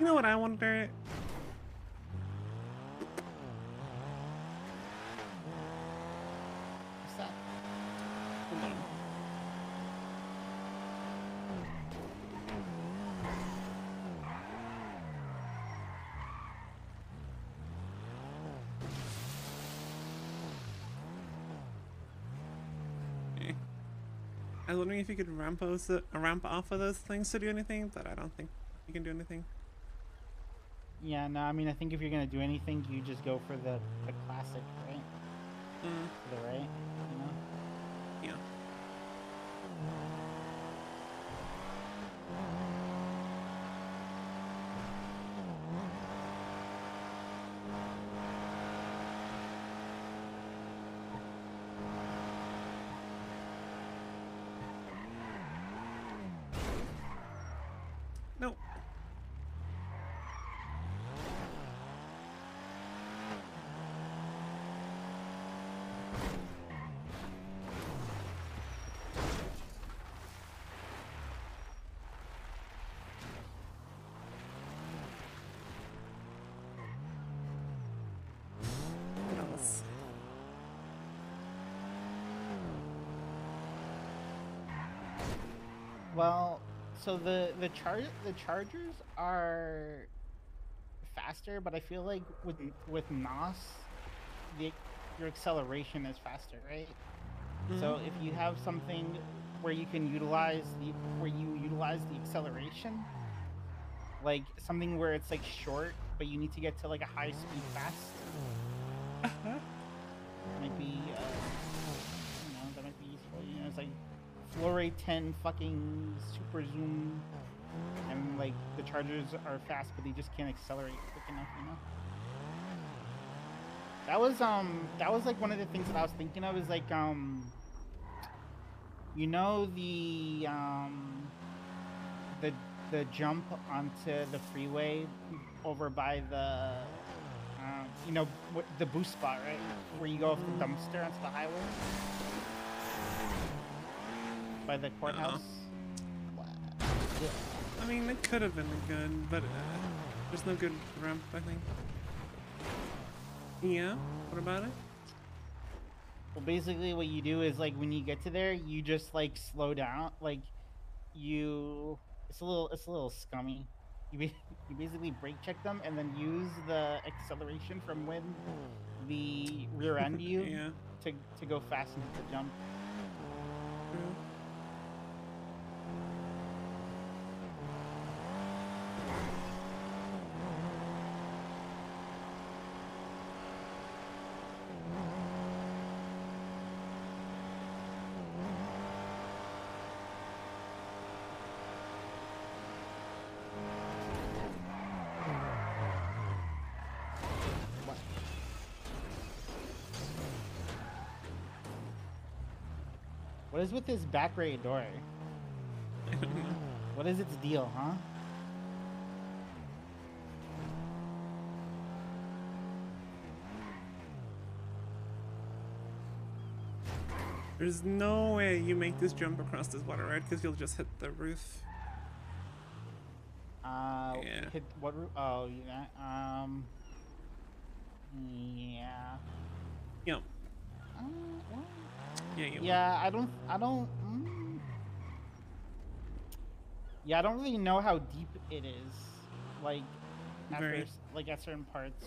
you know what I wonder? Wondering if you could ramp, uh, ramp off of those things to do anything, but I don't think you can do anything. Yeah, no, I mean, I think if you're gonna do anything, you just go for the, the classic, right? Mm, To the right, Well, so the the char the chargers are faster, but I feel like with with NOS, the your acceleration is faster, right? So mm-hmm. if you have something where you can utilize the where you utilize the acceleration, like something where it's like short, but you need to get to like a high speed fast, uh-huh. Flore 10 fucking super zoom, and like the chargers are fast, but they just can't accelerate quick enough. You know. That was um that was like one of the things that I was thinking of is like um you know the um the the jump onto the freeway over by the um, you know the boost spot right where you go off the dumpster onto the highway by the courthouse. I mean, it could have been good, but uh, there's no good ramp, I think. Yeah, what about it? Well, basically, what you do is like when you get to there, you just like slow down, like you it's a little it's a little scummy. You you basically brake check them and then use the acceleration from when the rear end you Yeah. to to go fast into the jump. What is with this back right door? What is its deal, huh? There's no way you make this jump across this water, right? Because you'll just hit the roof. Uh, Yeah. hit what? roo- Oh, yeah. Um. Yeah. Yep. Uh, well, Yeah. I don't. I don't. Mm, yeah, I don't really know how deep it is. Like, at Very. first, like at certain parts.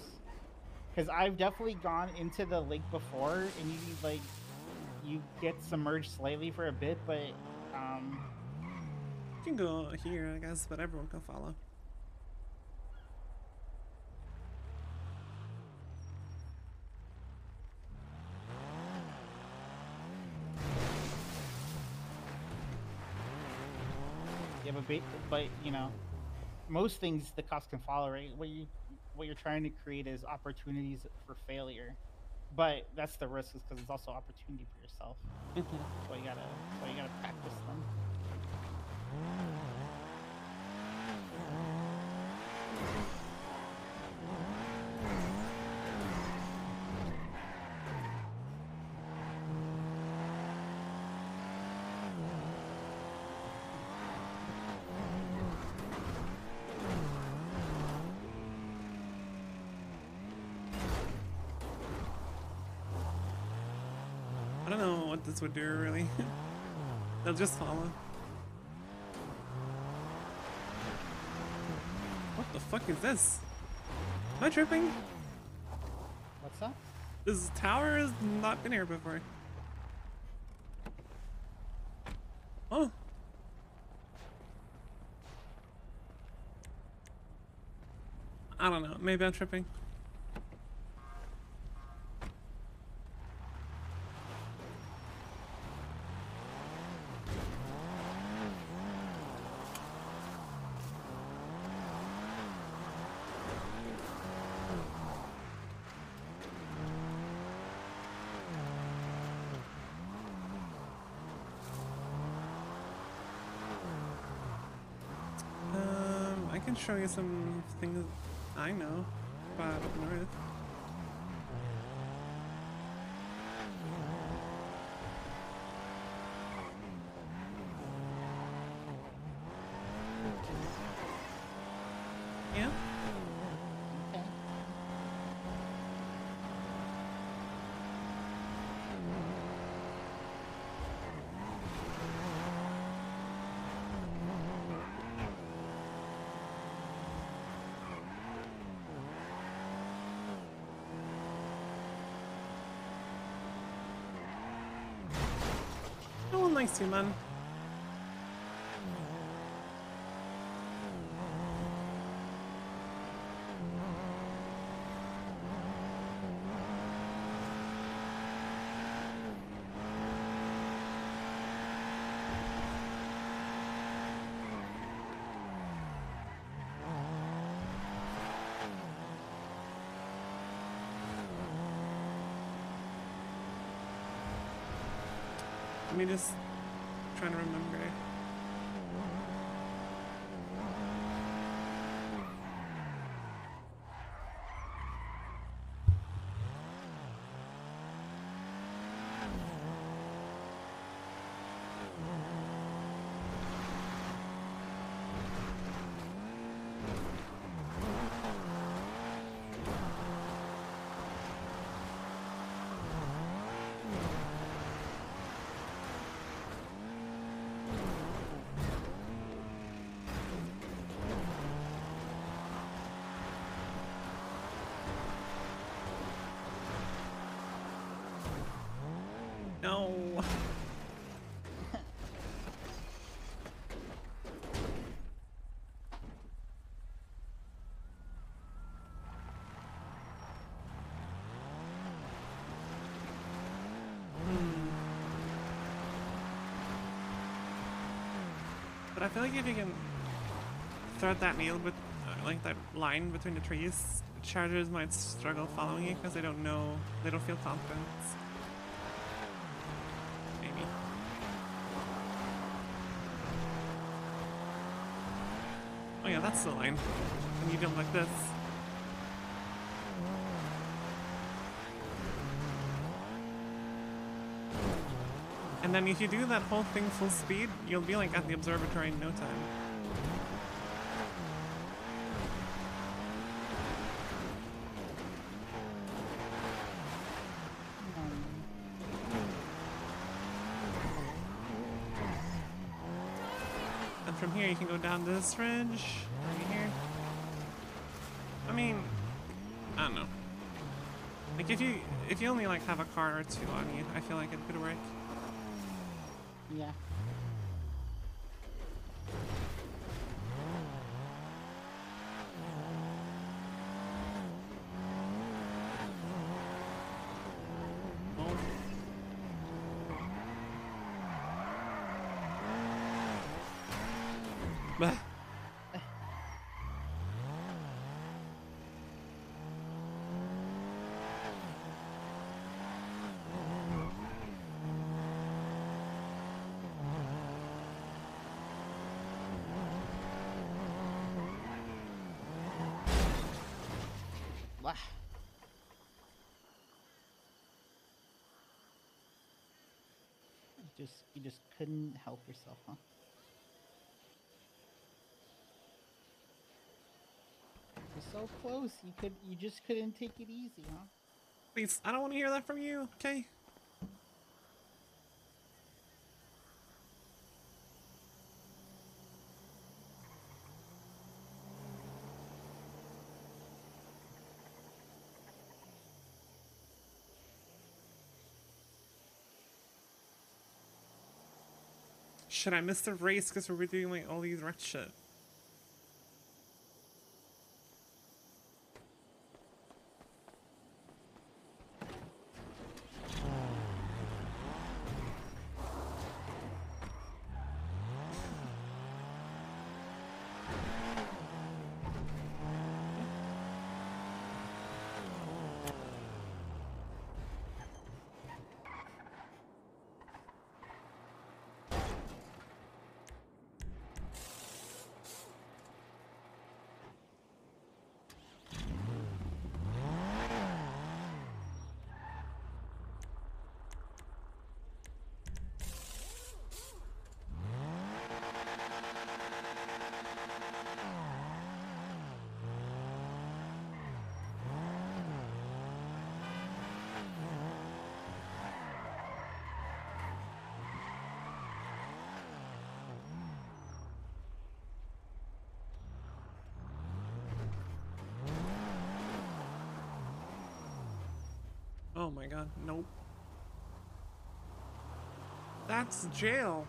Because I've definitely gone into the lake before, and you like, you get submerged slightly for a bit, but um, You can go here, I guess, but everyone can follow. But but you know, most things the cost can follow, right? What you what you're trying to create is opportunities for failure, but that's the risk, is because it's also opportunity for yourself. Mm-hmm. So you gotta so you gotta practice them. Mm-hmm. I don't know what this would do, really. They'll just follow. What the fuck is this? Am I tripping? What's up? This tower has not been here before. Oh. I don't know. Maybe I'm tripping. Um, I can show you some things I know about north. Yeah. Okay. Likes you, man. Let me just But I feel like if you can thread that needle with like that line between the trees, chargers might struggle following you because they don't know, they don't feel confident. Maybe. Oh yeah, that's the line. And you jump like this. And then if you do that whole thing full speed, you'll be like at the observatory in no time. And from here you can go down this ridge, right here. I mean, I don't know. Like if you if you only like have a car or two on you, I feel like it could work. Yeah. Bah. Blah. You just you just couldn't help yourself, huh? You're so close. You could you just couldn't take it easy, huh? Please, I don't want to hear that from you, okay? Should I miss the race because we're doing like all these red shit? Nope. That's jail.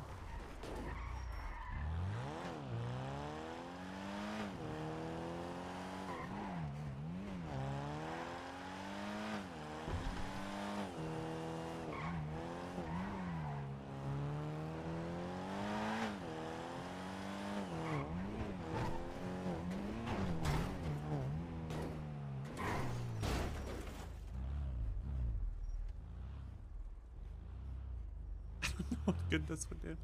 what good this would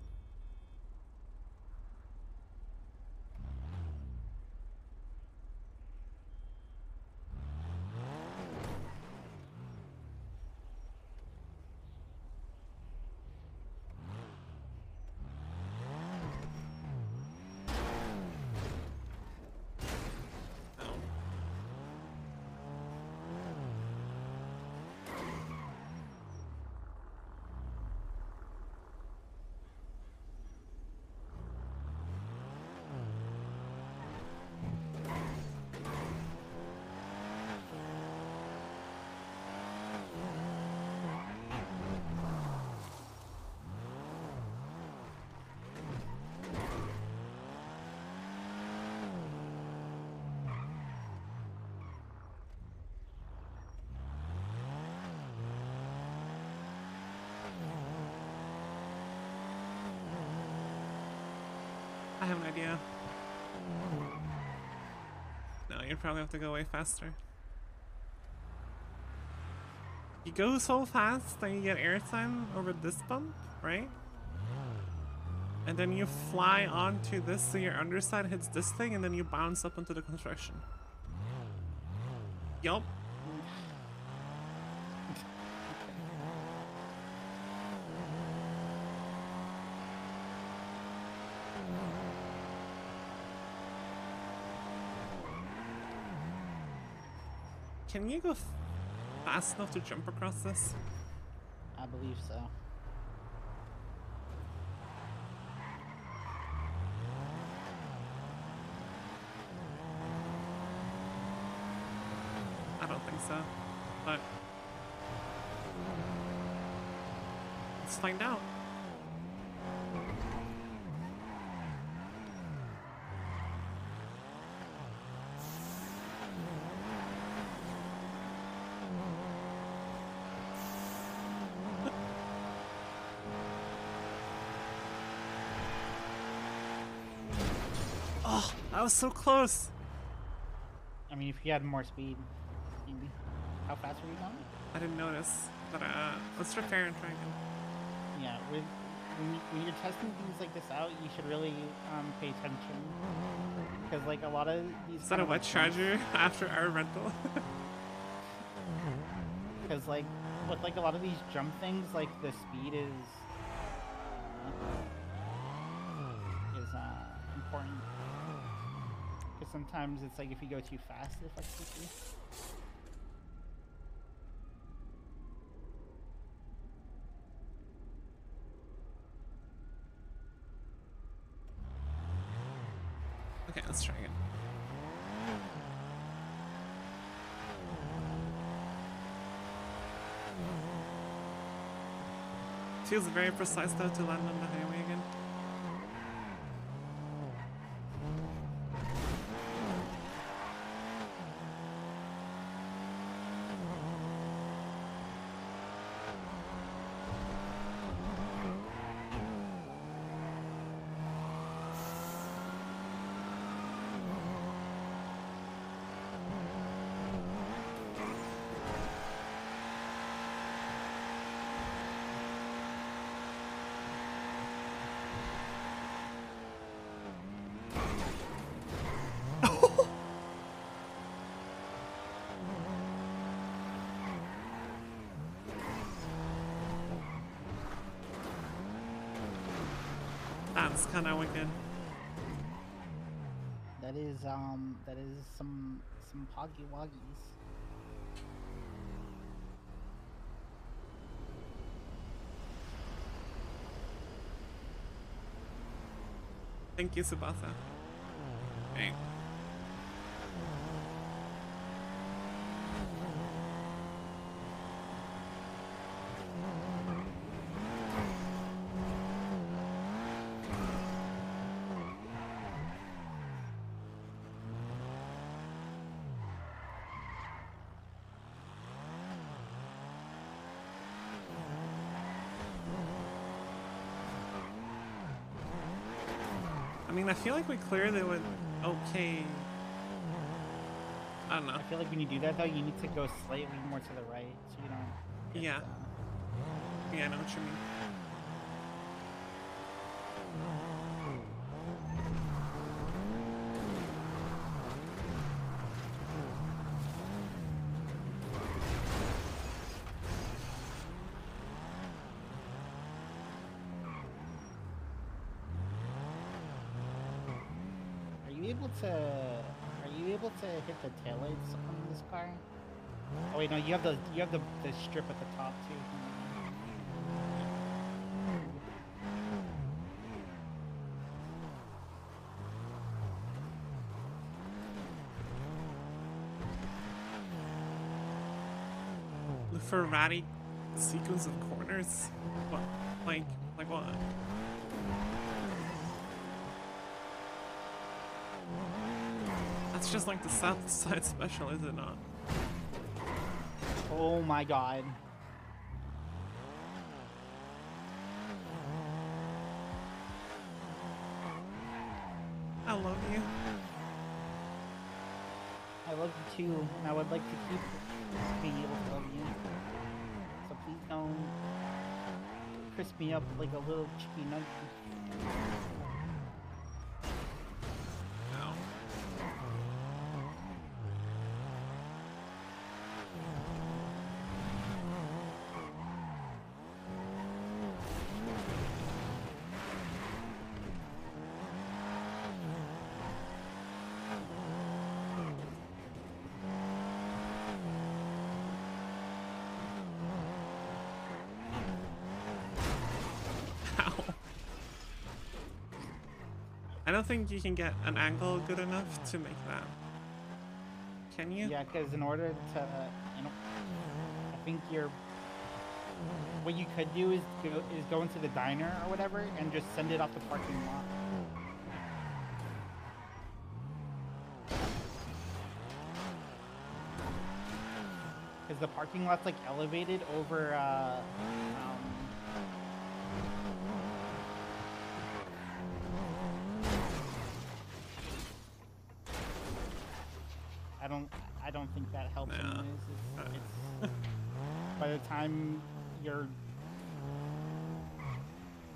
idea. No, you'd probably have to go way faster. You go so fast that you get airtime over this bump, right? And then you fly onto this so your underside hits this thing and then you bounce up into the construction. Yup. Can you go fast enough to jump across this? I believe so. I don't think so, but let's find out. That was so close. I mean, if you had more speed, maybe. How fast were you going? I didn't notice, but uh, let's repair and try again. Yeah, with when, you, when you're testing things like this out, you should really um, pay attention because like a lot of these. Is that a wet charger after our rental? Because like with like a lot of these jump things, like the speed is uh, important. Because sometimes it's like if you go too fast, it affects the speed. okay, let's try again. Feels very precise though to land on the highway again. That's kind of wicked. That is um that is some some poggy woggies. Thank you, Subasa. Feel like we cleared it with okay. I don't know. I feel like when you do that though, you need to go slightly more to the right, so you don't. Yeah. Yeah, I know what you mean. Able to? Are you able to hit the taillights on this car? Oh wait, no, you have the you have the the strip at the top too. The Ferrari sequence of corners. What? Like, like what? It's just like the South Side Special, is it not? Oh my god. I love you. I love you too, and I would like to keep being able to love you. So please don't crisp me up like a little chicken nugget. I don't think you can get an angle good enough to make that. Can you? Yeah, because in order to, you know, I think you're. What you could do is go, is go into the diner or whatever and just send it off the parking lot. Because the parking lot's like elevated over. Uh, um, I don't. I don't think that helps. Nah. anyways. It's, it's, by the time you're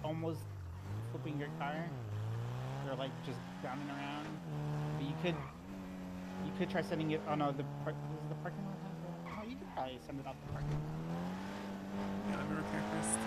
almost flipping your car, you're like just drowning around. But you could. You could try sending it. Oh no, the par- does the parking lot? Oh, you could probably send it off the parking lot. Yeah, let me repair first.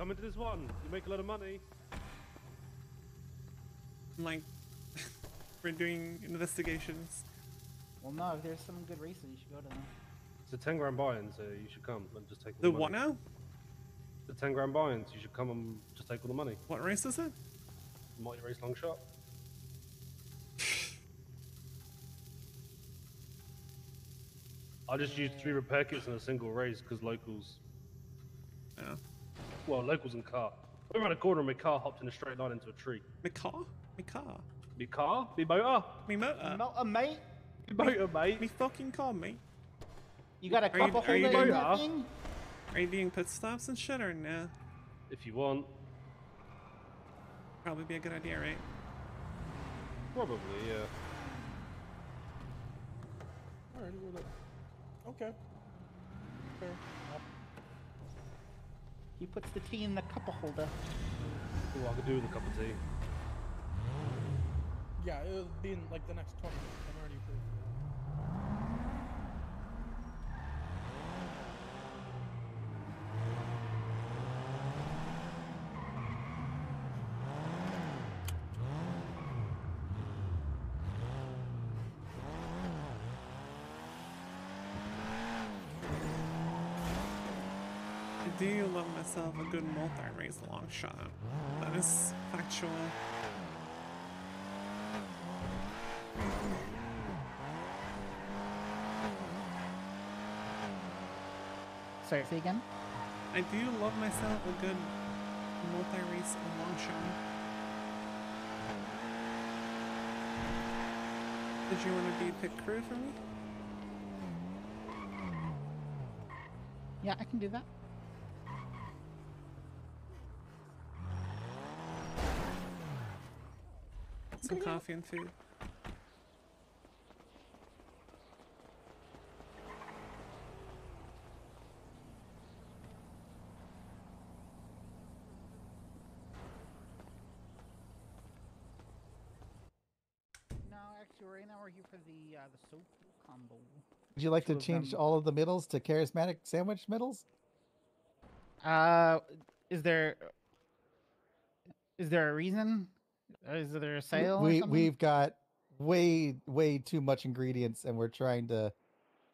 Come into this one, you make a lot of money. Like, we're doing investigations. Well, no, if there's some good races, you should go to them. It's a 10 grand buy-in, so you should come and just take all The the, what money. now? The 10 grand buy-ins, you should come and just take all the money. What race is it? Multi-race long shot. I just used three repair kits in a single race because locals. Yeah. Well, locals and car. We ran a corner and my car hopped in a straight line into a tree. My car? My car? Me car? Me motor? Me motor? Not a mate. Me motor, mate. Me fucking car, mate. You got a Are you, couple are you holder in doing, that thing? are you doing pit stops and shit or no? If you want. Probably be a good idea, right? Probably, yeah. Alright, well, look. Okay. Fair. He puts the tea in the cup holder. All I could do with a cup of tea. Yeah, it'll be in like the next 20 minutes. I'm already approved. I do love myself a good multi-race long shot. That is factual. Sorry, say again? I do love myself a good multi-race long shot. Did you want to be pit crew for me? Yeah, I can do that. Some coffee and food. No, actually, right now we're here for the uh, the soap combo. Would you like to change them. all of the middles to charismatic sandwich middles? Uh, is there is there a reason? Uh, Is there a sale? we we've got way way too much ingredients, and we're trying to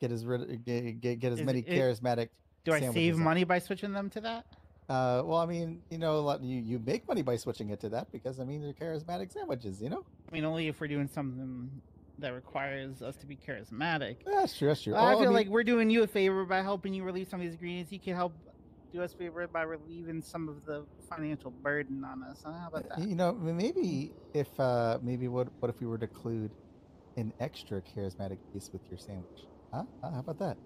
get as rid get get, get as Is many it- charismatic. Do I save out. money by switching them to that? Uh, well, I mean, you know, lot, you you make money by switching it to that because I mean they're charismatic sandwiches, you know. I mean, only if we're doing something that requires us to be charismatic. That's true. That's true. I Oh, feel mean- like we're doing you a favor by helping you release some of these ingredients. You can help do us a favor by relieving some of the financial burden on us. Huh? How about that? You know, maybe if uh maybe what what if we were to include an extra charismatic piece with your sandwich? Huh? Huh? How about that?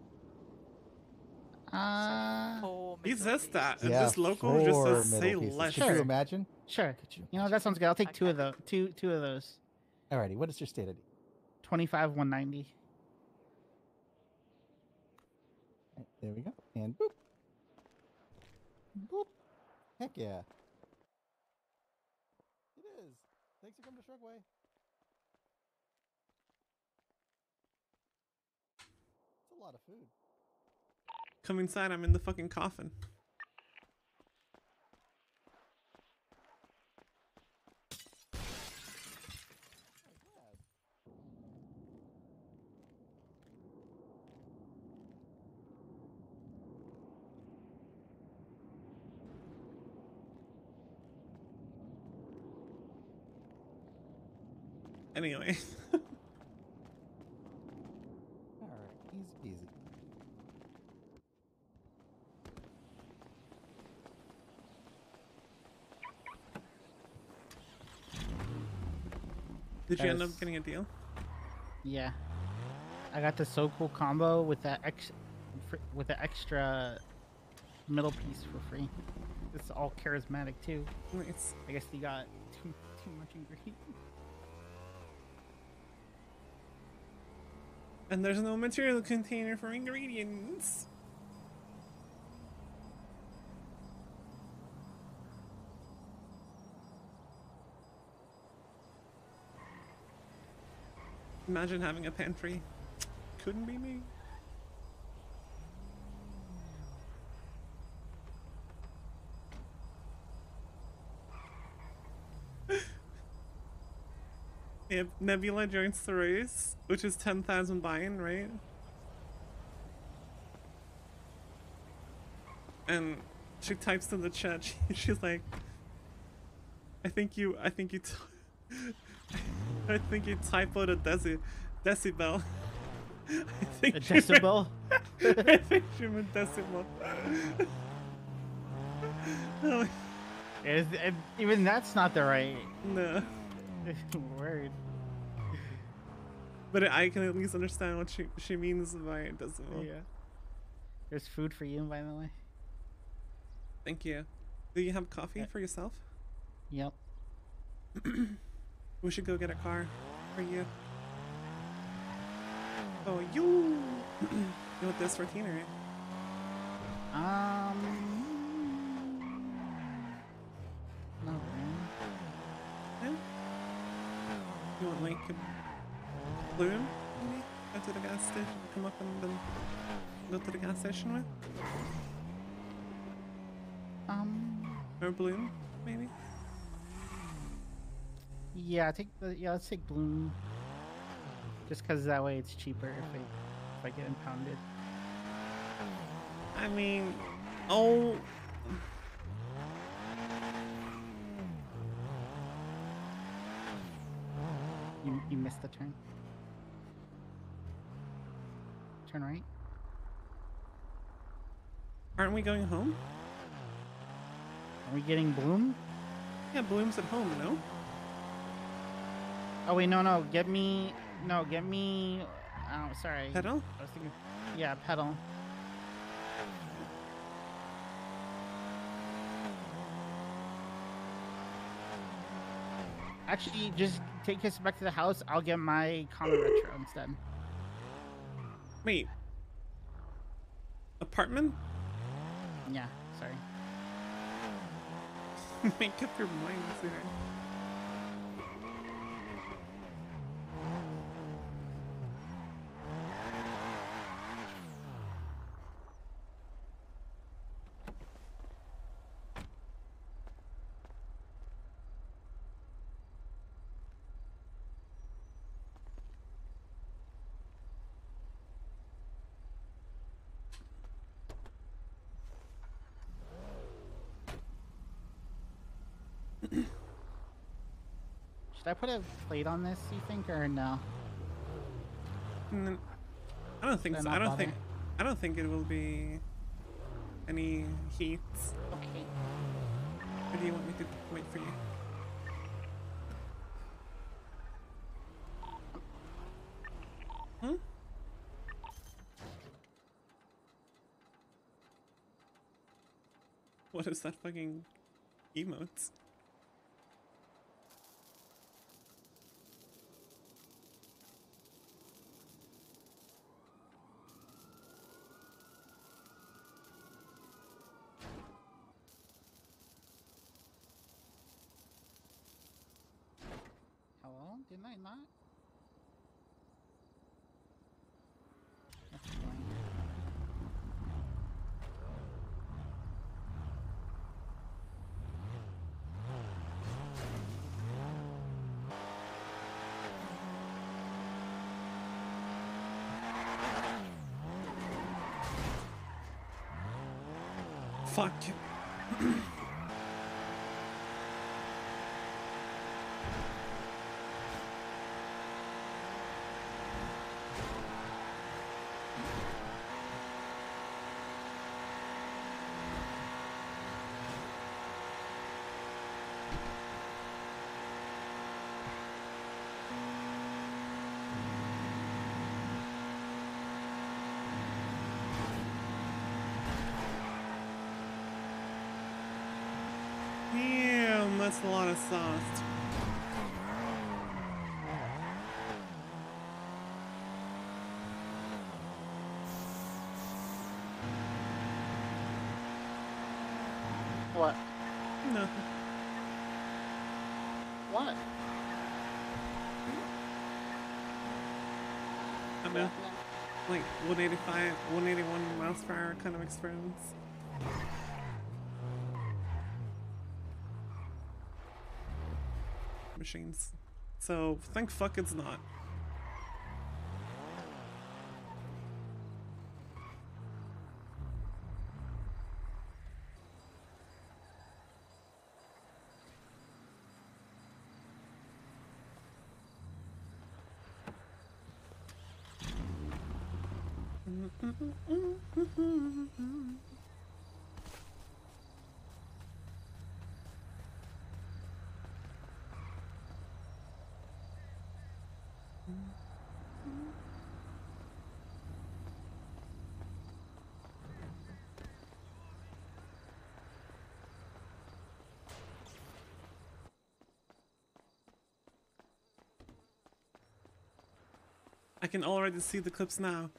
Uh, He says that, and Yeah, this local just says say middle pieces. less. Could you imagine? Sure. You know that sounds good. I'll take two of those. Two two of those. Alrighty, what is your state ID? Twenty five one ninety. There we go. And boop. Boop. Heck yeah. It is. Thanks for coming to Shrugway. It's a lot of food. Come inside, I'm in the fucking coffin. Anyway, Alright, easy peasy. did you end up getting a deal? Yeah. I got the so cool combo with that ex with the extra middle piece for free. It's all charismatic too. Nice. I guess you got too too much ingredient. And there's no material container for ingredients. Imagine having a pantry. Couldn't be me. Yep, Nebula joins the race, which is 10,000 buy-in, right? And she types in the chat, she, she's like, I think you, I think you, t- I think you typoed a deci, decibel. I think A decibel? I think she meant decimal. Oh, even that's not the right no. word. But I can at least understand what she she means by decimal. Yeah. There's food for you, by the way. Thank you. Do you have coffee for yourself? Yep. we should go get a car for you. Oh, you! you want this for Tina, right? Um. No. Yeah. You want like a balloon? Maybe go to the gas station. Come up and then go to the gas station with. Um. Or balloon, maybe. Yeah, take the yeah. Let's take bloom. Just because that way it's cheaper if I if I get impounded. I mean, oh. You missed the turn. Turn right. Aren't we going home? Are we getting bloom? Yeah, Bloom's at home, no? Oh wait, no, no. Get me. No, get me. Oh, sorry. Pedal? I was thinking. Yeah, pedal. Actually, just take us back to the house. I'll get my Comet Retro instead. Wait. Apartment? Yeah, sorry. Make up your mind sooner. Should I put a plate on this? You think, or no? Mm, I don't think so. I don't think. I don't think it will be Any heat? Okay. Or do you want me to wait for you? Hmm? What is that fucking emotes? Hello? Didn't I not? That's fine. Fuck. Damn, that's a lot of sauce. What? Nothing. What? I'm a like 185, 181 miles per hour kind of experiments. Machines. So thank fuck it's not. I can already see the clips now.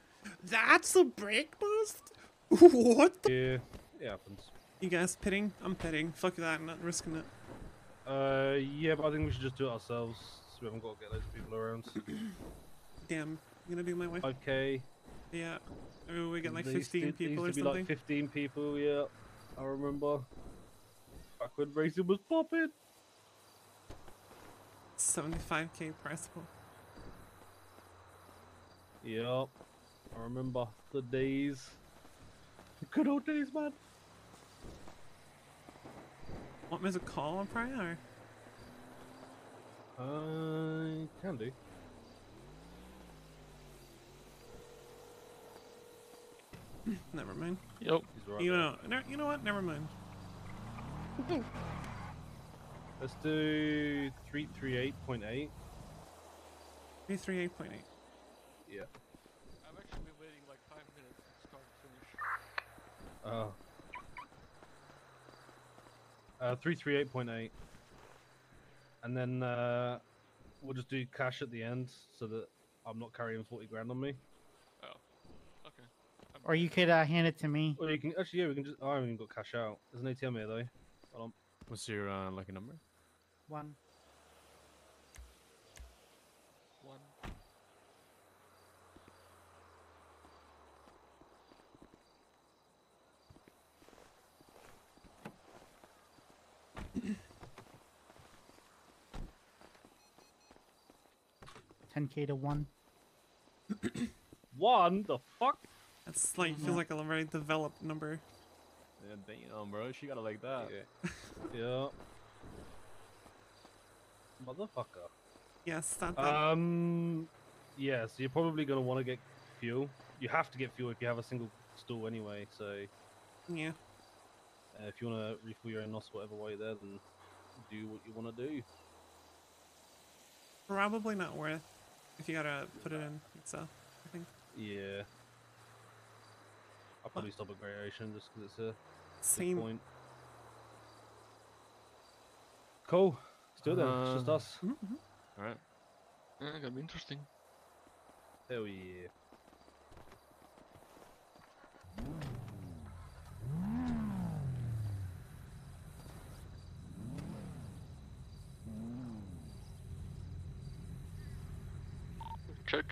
That's a break boost? what the? Yeah, it happens. You guys pitting? I'm pitting. Fuck that, I'm not risking it. Uh, yeah, but I think we should just do it ourselves. So we haven't got to get of people around. Damn, you gonna do my wife? Okay. Yeah. Maybe we get like 15 to- there people or used to be something. like 15 people, yeah. I remember. Back when racing was popping. 75k price pool. Yep. I remember the days. The good old days, man. Want me to call on Friday or? I can do. Never mind. Yep. He's right You there. know, ne- you know what? Never mind. Let's do 338.8. 338.8. Yeah. I've actually been waiting like five minutes to start to finish. Oh. Uh, 338.8. And then uh, we'll just do cash at the end so that I'm not carrying 40 grand on me. Oh. Okay. Or you could uh, hand it to me. Or you can actually, yeah, we can just. I haven't even got cash out. There's an ATM here though. Hold on. What's your uh, lucky number? One. One. Ten K to one. One? The fuck? That's like feels like a very developed number. Yeah, damn, bro. She got it like that. Yeah. Motherfucker. Yes, that. that. Um. Yeah, so you're probably gonna want to get fuel. You have to get fuel if you have a single stall anyway. So. Yeah. Uh, if you want to refill your NOS whatever way there, then do what you want to do. Probably not worth if you gotta put it in itself, I think. Yeah. I'll probably stop at Creation just because it's a Same. good point. Cool. Let's do it then. It's just Uh, us. Alright. Yeah, gonna be interesting. Hell yeah. Check.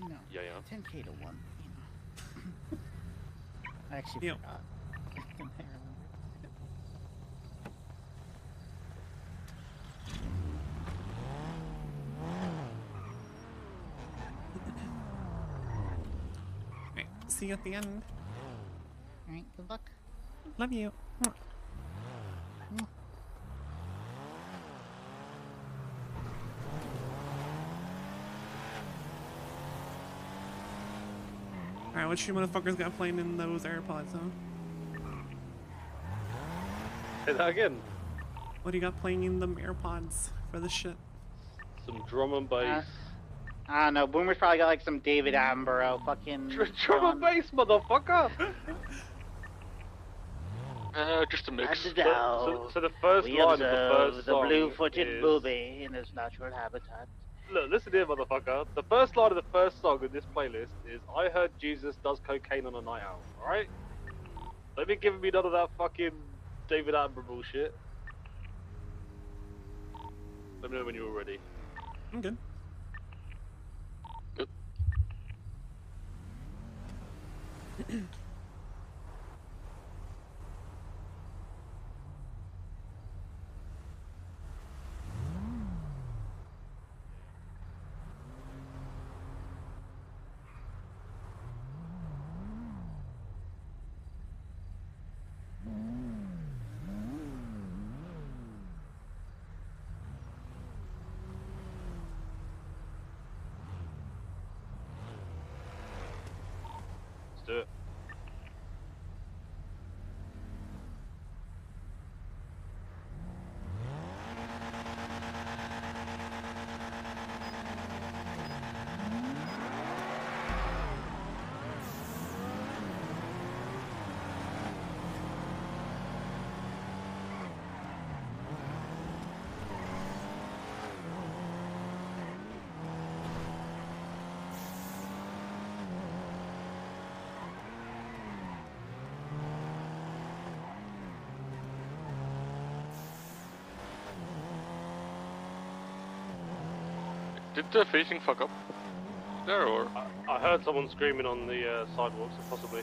You know, Yeah, yeah. 10k to one. You know. I actually forgot. Right. See you at the end. Alright, good luck. Love you. Mwah. Alright, what you motherfuckers got playing in those AirPods, huh? Say that again. What do you got playing in them AirPods for the shit? Some drum and bass. I don't know. Boomer's probably got like some David Attenborough fucking. drum and bass, motherfucker. Uh, just a mix. So, so, so the first we line of the observe first the song blue-footed is... booby in his natural habitat. Look, listen here, motherfucker. The first line of the first song in this playlist is "I heard Jesus does cocaine on a night out." All right. Don't be giving me none of that fucking David Attenborough bullshit. Let me know when you're ready. I'm good. Did the facing fuck up? There or? I, I heard someone screaming on the uh, sidewalks, possibly.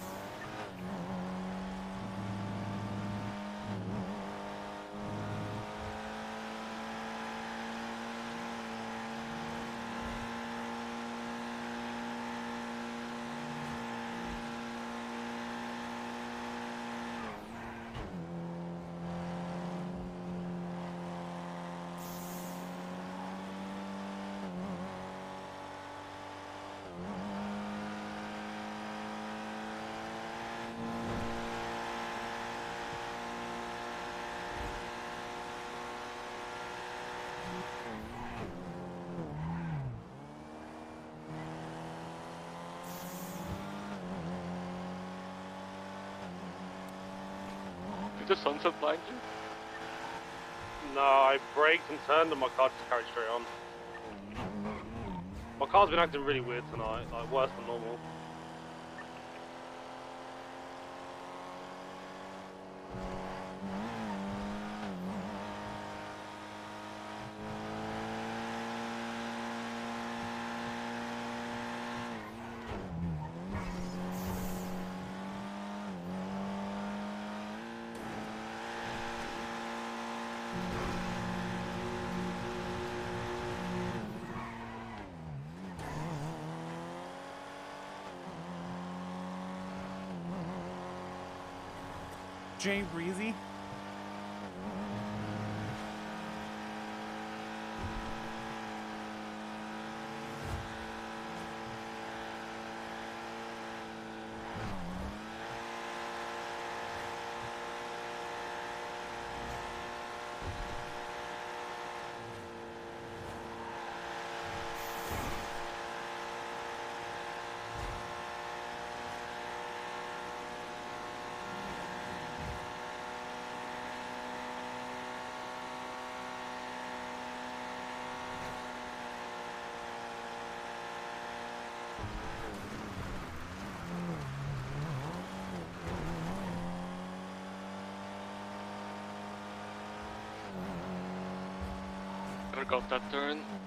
Did the sunset blind you? No, I braked and turned and my car just carried straight on. My car's been acting really weird tonight, like worse than normal. Jay Breezy. Never got that turn.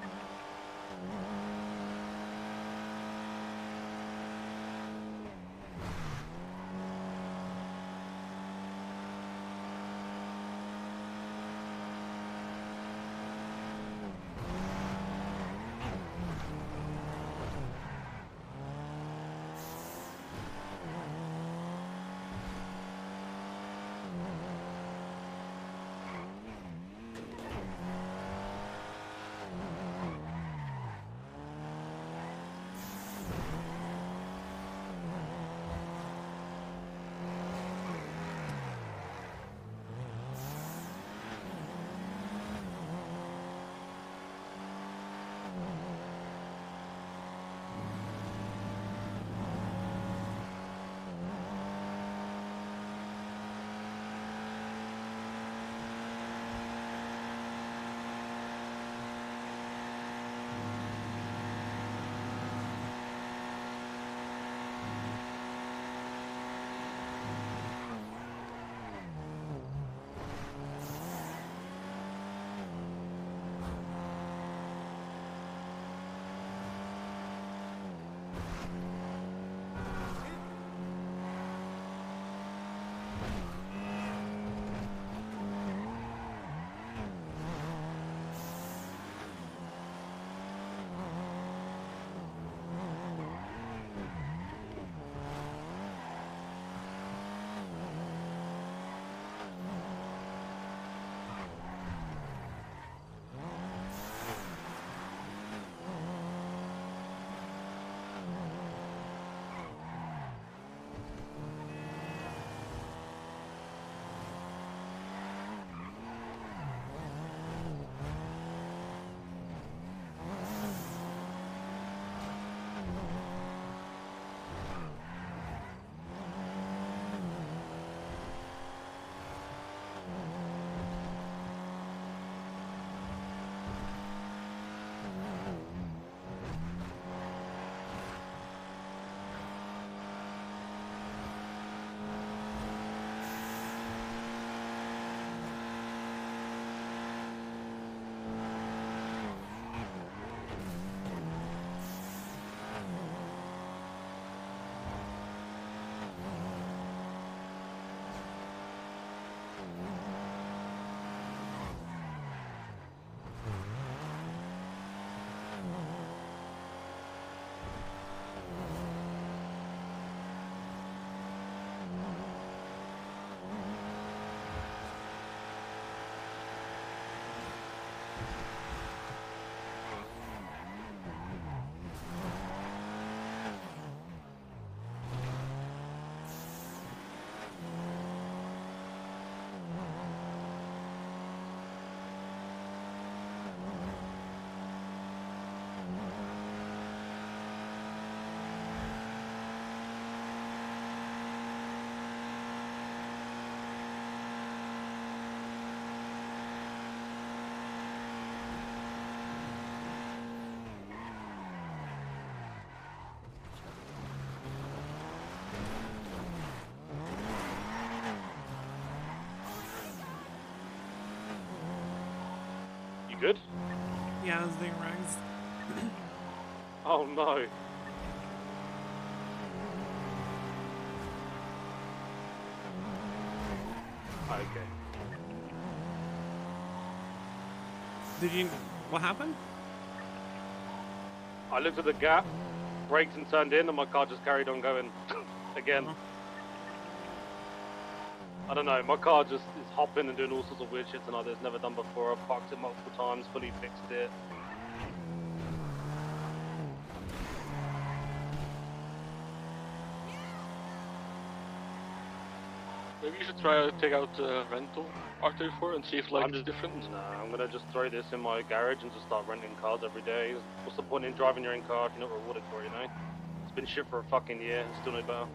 Yeah, I was doing rags. Oh no. Okay. Did you? What happened? I looked at the gap, braked and turned in, and my car just carried on going again. Oh. I don't know, my car just is hopping and doing all sorts of weird shit tonight that it's never done before. I've parked it multiple times, fully fixed it. Maybe you should try to take out the rental R34 and see if like I'm it's different. Nah, I'm gonna just throw this in my garage and just start renting cars every day. What's the point in driving your own car if you're not rewarded for it, you know? It's been shit for a fucking year, it's still no better.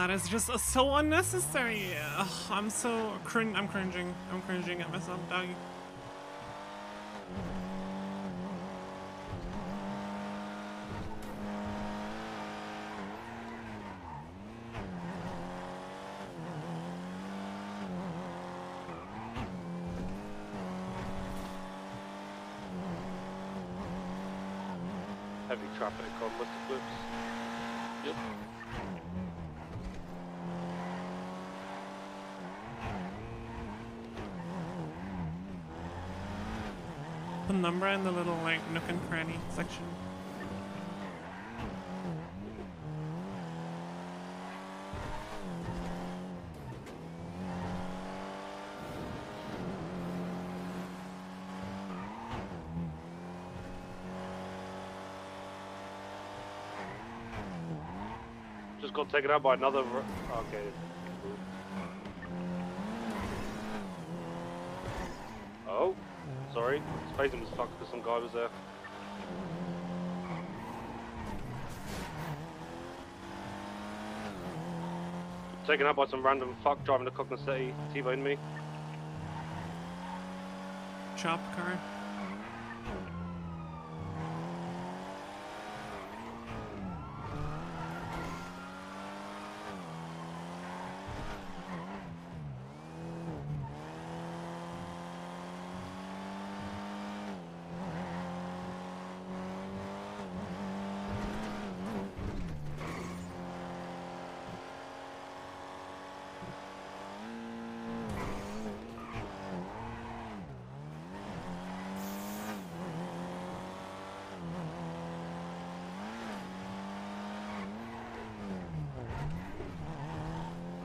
That is just so unnecessary. Ugh, I'm so cring. I'm cringing. I'm cringing at myself, doggy. Heavy traffic on In the little like nook and cranny section. Just got taken out by another. Okay. Oh, sorry. Spacing was fucked because some guy was there. Taken out by some random fuck driving to Cockney City, T-boned me. Chop car.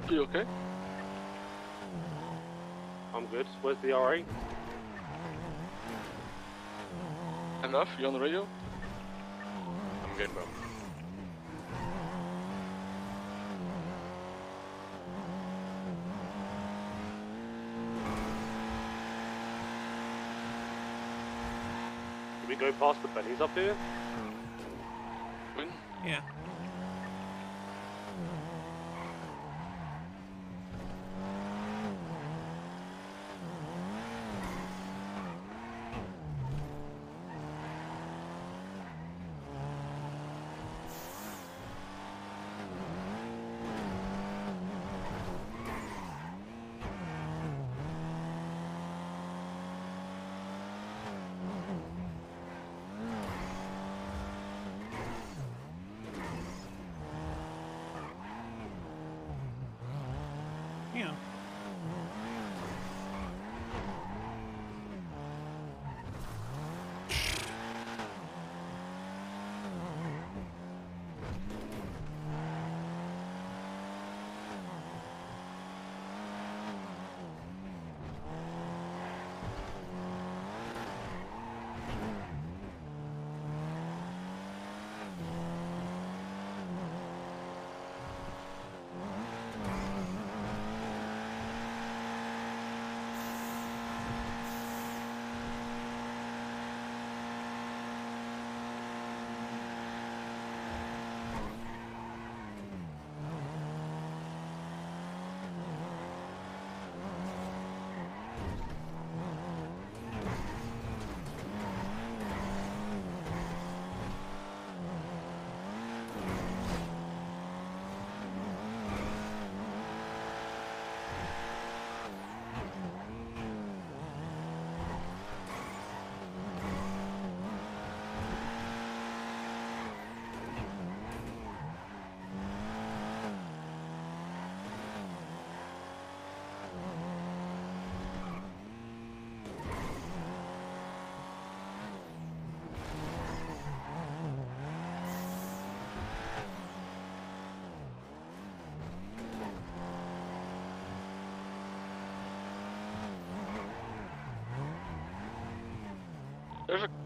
You okay? I'm good. Where's the RA? Enough? You on the radio? I'm good, bro. Did we go past the Bennies up here?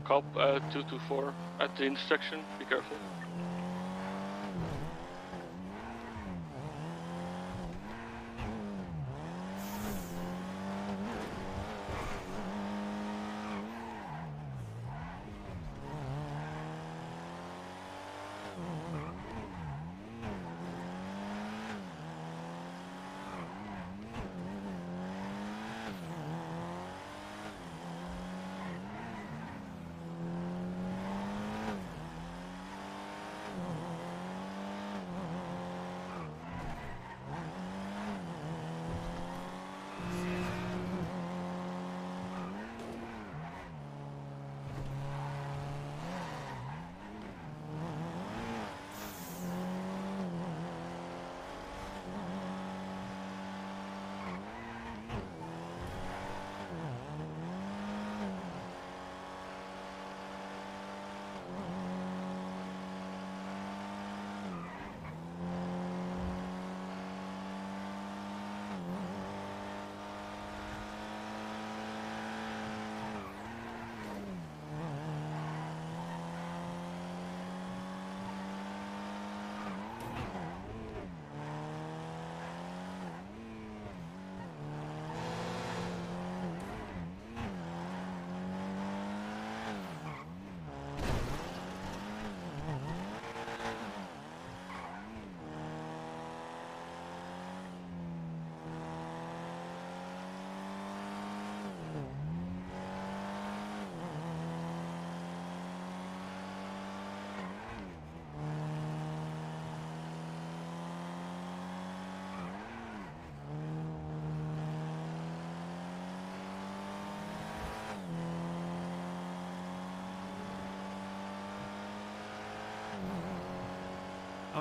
Cop uh, 224 at the intersection. Be careful.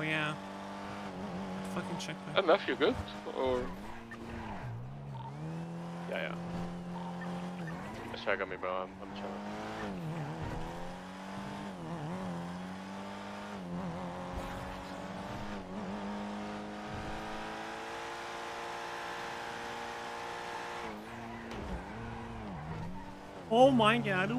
Yeah. Fucking checkpoint. MF, you good? Or Yeah, yeah. just check on me, bro. I'm, I'm chilling. Oh my god,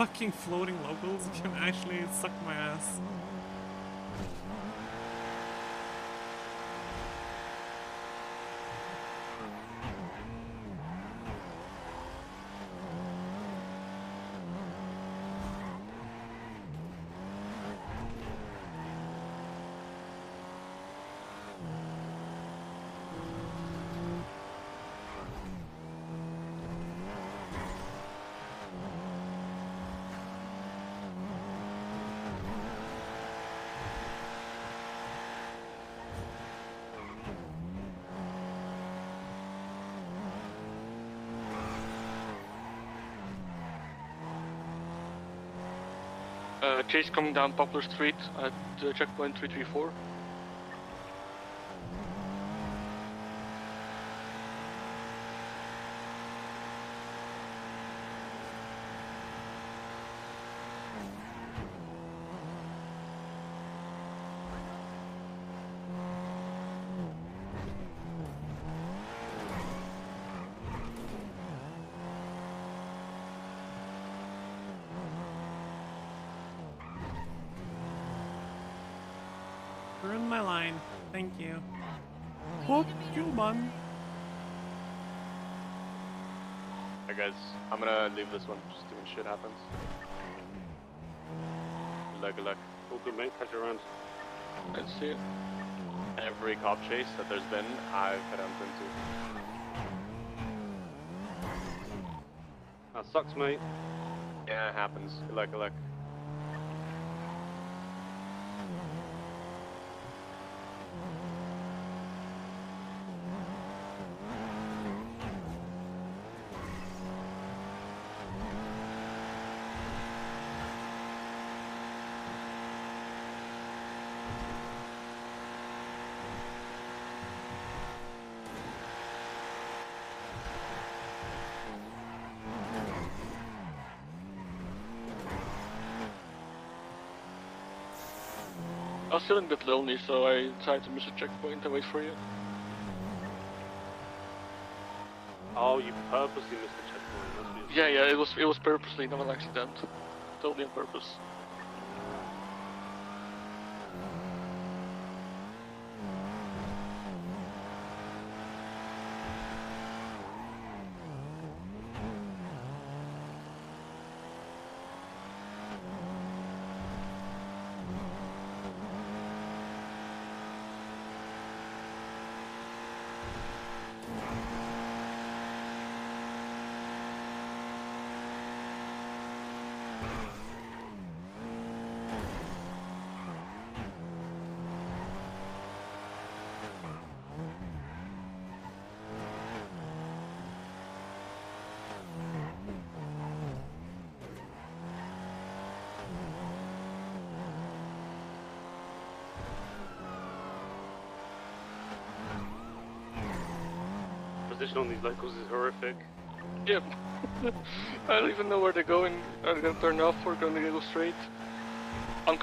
fucking floating locals can actually suck my ass. Chase coming down Poplar Street at uh, checkpoint 334. We're in my line. Thank you. Fuck you, man. Hey guys, I'm gonna leave this one just doing shit happens. Good luck, good luck. All good, mate. Catch you around. Let's see it. Every cop chase that there's been, I've had into. That sucks, mate. Yeah, it happens. Good luck, good luck. I was feeling a bit lonely, so I decided to miss a checkpoint and wait for you. Oh, you purposely missed the checkpoint. Yeah, yeah, it was it was purposely, not an accident. Totally on purpose. On these locals is horrific. Yep. I don't even know where they're going. Are they gonna turn off or gonna go straight? I'm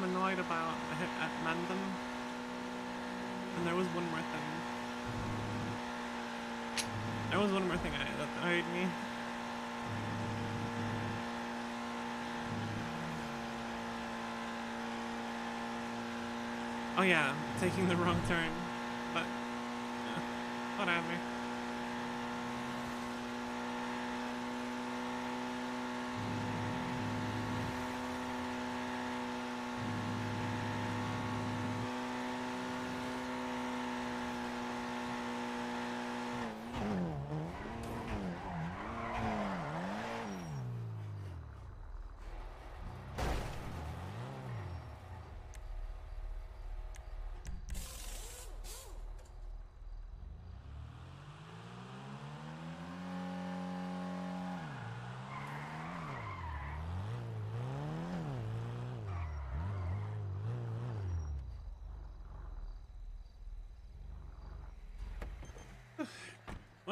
I'm annoyed about at Mandem. And there was one more thing. There was one more thing I, that annoyed me. Oh yeah, taking the wrong turn. But, yeah, whatever.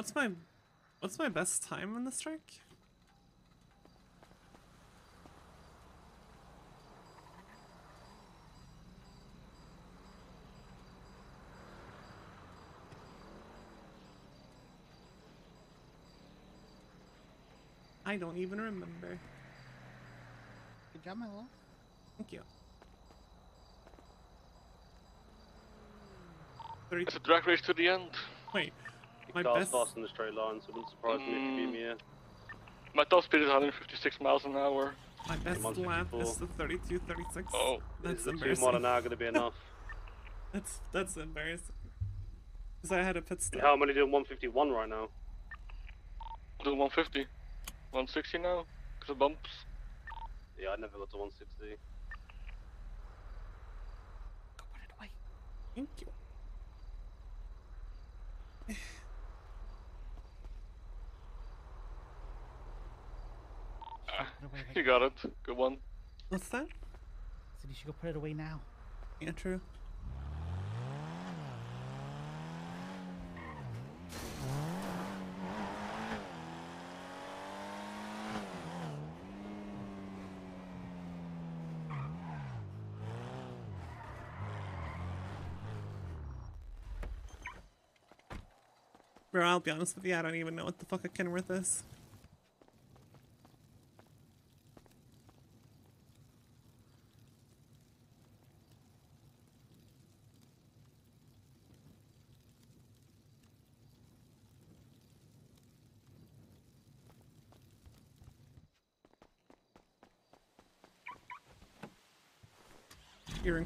What's my what's my best time in the strike? I don't even remember. Good job, my love. Thank you. It's a drag race to the end. Wait, my Car's best fast in the straight line, so it wouldn't surprise me if you beat me here. My top speed is 156 miles an hour. my best lap is the 32 36. Oh. that's Is the two embarrassing. mile an hour going to be enough? That's that's embarrassing. Cause I had a pit stop. How many doing 151 right now? Do 150. 160 now. Because of bumps. Yeah, I never got to 160. Put it away. Thank you. You got it. Good one. What's that? So you should go put it away now. Yeah, true. Bro, I'll be honest with you, I don't even know what the fuck a Kenworth is.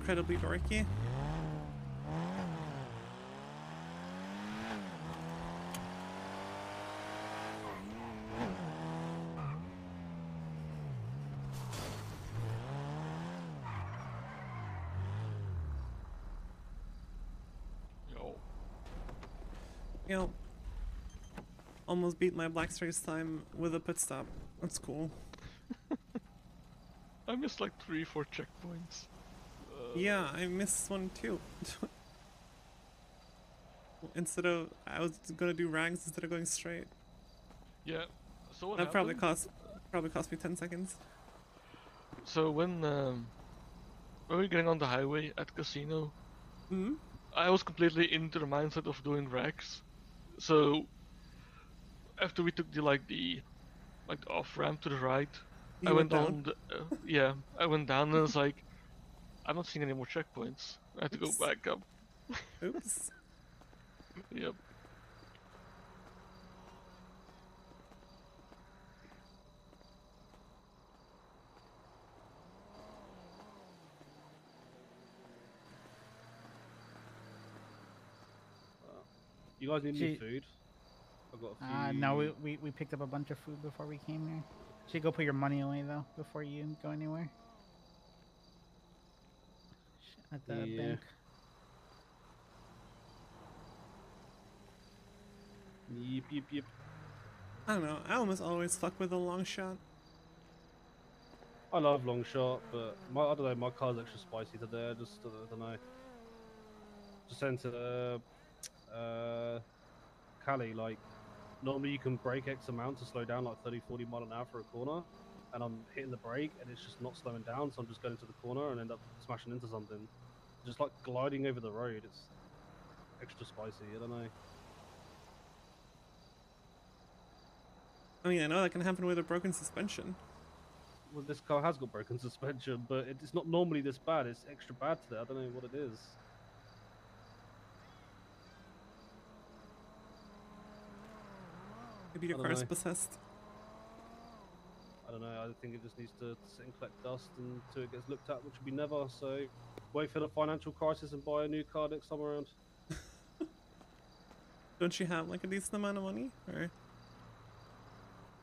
Incredibly dorky. Almost beat my black race time with a pit stop. That's cool. I missed like three, four checkpoints. Yeah, I missed one too. instead of, I was gonna do rags instead of going straight. Yeah. So what that probably cost probably cost me ten seconds. So when um, when we were getting on the highway at casino, Mhm. I was completely into the mindset of doing racks. So after we took the like the like the off ramp to the right, I You went went on. The, uh, yeah, I went down and it's like, I'm not seeing any more checkpoints. I have to Oops. go back up. Oops. Yep. You guys need any food? I've got a few. Uh, no, we, we, we picked up a bunch of food before we came here. Should go put your money away though before you go anywhere. Sh- At the Yeah. bank. Yep, yep, yep. I don't know. I almost always fuck with a long shot. I love long shot, but my I don't know. My car's extra spicy today. I just uh, don't know. Just sent to uh, uh, Cali. Like normally you can brake X amount to slow down like 30, 40 mile an hour for a corner. and I'm hitting the brake, and it's just not slowing down. So I'm just going to the corner and end up smashing into something. Just like gliding over the road. It's extra spicy. I don't know. I oh, mean, I know that can happen with a broken suspension. Well, this car has got broken suspension, but it's not normally this bad. It's extra bad today. I don't know what it is. Maybe don't car's possessed. I don't know. I think it just needs to sit and collect dust until it gets looked at, which will be never. So, wait for the financial crisis and buy a new car next time around. Don't you have like a decent amount of money? Or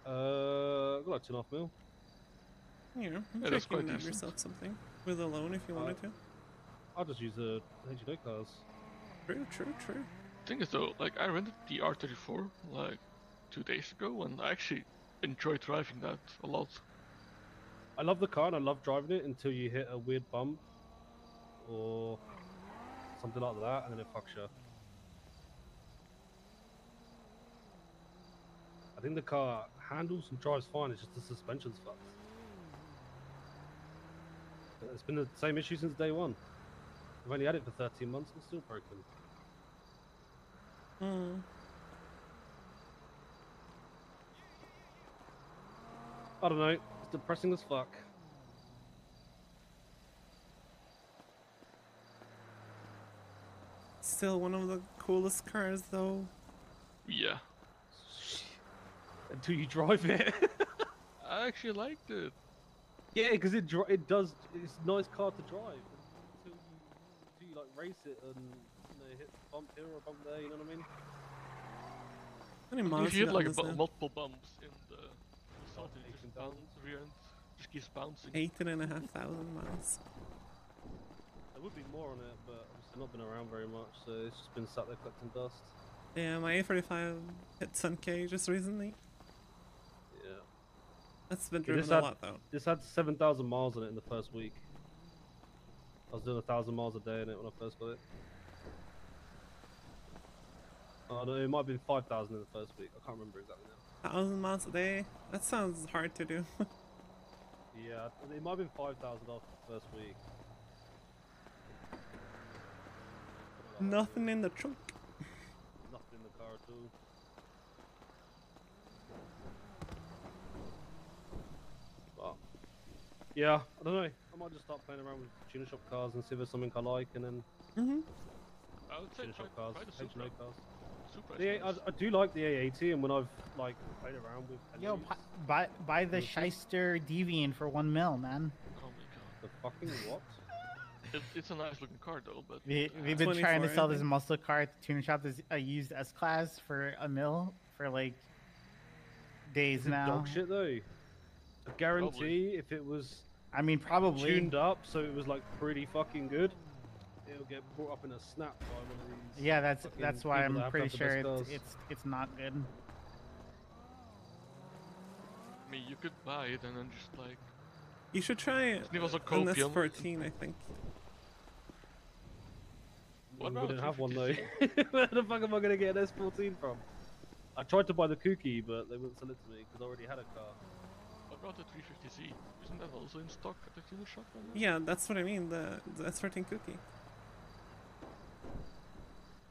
Uh, got like two and a half mil. you know, I'm Yeah, sure that's you can quite have decent. yourself something with a loan if you Uh, wanted to. I'll just use the HDO cars. True, true, true. Thing is though, like I rented the R34 like two days ago, and I actually enjoyed driving that a lot. I love the car and I love driving it until you hit a weird bump or something like that, and then it fucks you. I think the car handles and drives fine. It's just the suspension's fucked. It's been the same issue since day one. I've only had it for 13 months and it's still broken. Hmm. I don't know. It's depressing as fuck. Still one of the coolest cars though. Yeah. Until you drive it. I actually liked it. Yeah, because it dri- it does. It's a nice car to drive until you, until you like race it and you know hit a bump here or a bump there. You know what I mean? How many If miles you you hit like on bu- now? multiple bumps in the result, it just bounce, rear end just keeps bouncing. Eighteen and a half thousand miles. There would be more on it, but obviously not been around very much, so it's just been sat there collecting dust. Yeah, my A45 hit 10k just recently. Yeah. That's been Yeah, driven this a had, lot though. This had 7,000 miles on it in the first week. I was doing a thousand miles a day in it when I first got it. Oh no, it might have been 5,000 in the first week. I can't remember exactly now. Thousand miles a day. That sounds hard to do. Yeah, it might have been 5,000 after the first week. Nothing in the trunk. Nothing in the car at all. But yeah, I don't know. I might just start playing around with tuner shop cars and see if there's something I like, and then Mm-hmm. I would say tuner try, shop cars, try the Supra. Cars. Supra The is A- nice. I, I do like the A80, and when I've like played around with Yo, Henry's, buy, buy, buy the. Schyster Deviant for one mil, man. Oh my god. the fucking what? It, it's a nice looking car though, but We, uh, we've been trying to sell I this muscle car at the tuner shop as a used S class for a mil for like days Is it now. dog shit though. I guarantee if it was I mean, probably. tuned up so it was like pretty fucking good, it'll get brought up in a snap by one of these. Yeah, that's that's why I'm have to pretty sure it's, it's it's not good. I mean, you could buy it and then just like You should try Isn't it also an copium? S14, I think. What we about didn't have one though. Where the fuck am I gonna get an S14 from? I tried to buy the Kouki, but they wouldn't sell it to me because I already had a car. What about the 350Z? Isn't that also in stock at the tuner shop? right now? Yeah, that's what I mean. The the S14 Kouki.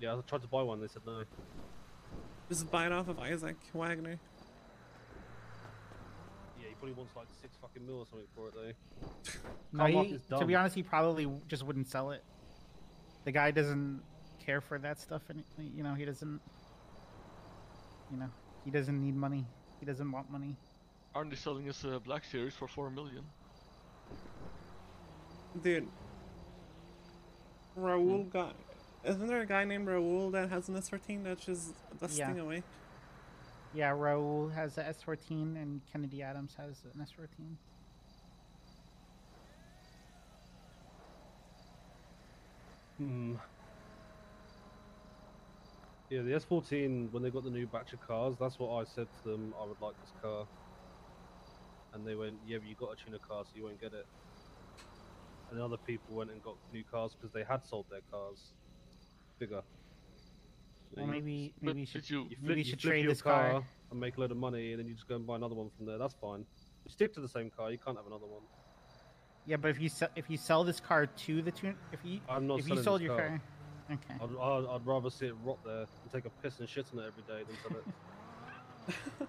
Yeah, I tried to buy one. They said no. Just buy it off of Isaac Wagner. Yeah, he probably wants like six fucking mil or something for it though. No, he, to be honest, he probably just wouldn't sell it. The guy doesn't care for that stuff, and you know he doesn't. You know he doesn't need money. He doesn't want money. Aren't they selling us a Black Series for 4 million? Dude. Raul hmm. got. Isn't there a guy named Raul that has an S14 that's just dusting Yeah. away? Yeah, Raul has an S14 and Kennedy Adams has an S14. Hmm. Yeah, the S14 when they got the new batch of cars, that's what I said to them. I would like this car, and they went, "Yeah, but you got a tuner car, so you won't get it." And other people went and got new cars because they had sold their cars bigger. Well, maybe maybe you should you maybe flip, you you should trade this car. and make a load of money, and then you just go and buy another one from there. That's fine. You Stick to the same car. You can't have another one. Yeah, but if you sell if you sell this car to the tune, if you I'm not if you sold your car. car, okay. I'd, I'd, I'd rather see it rot there and take a piss and shit on it every day than sell it.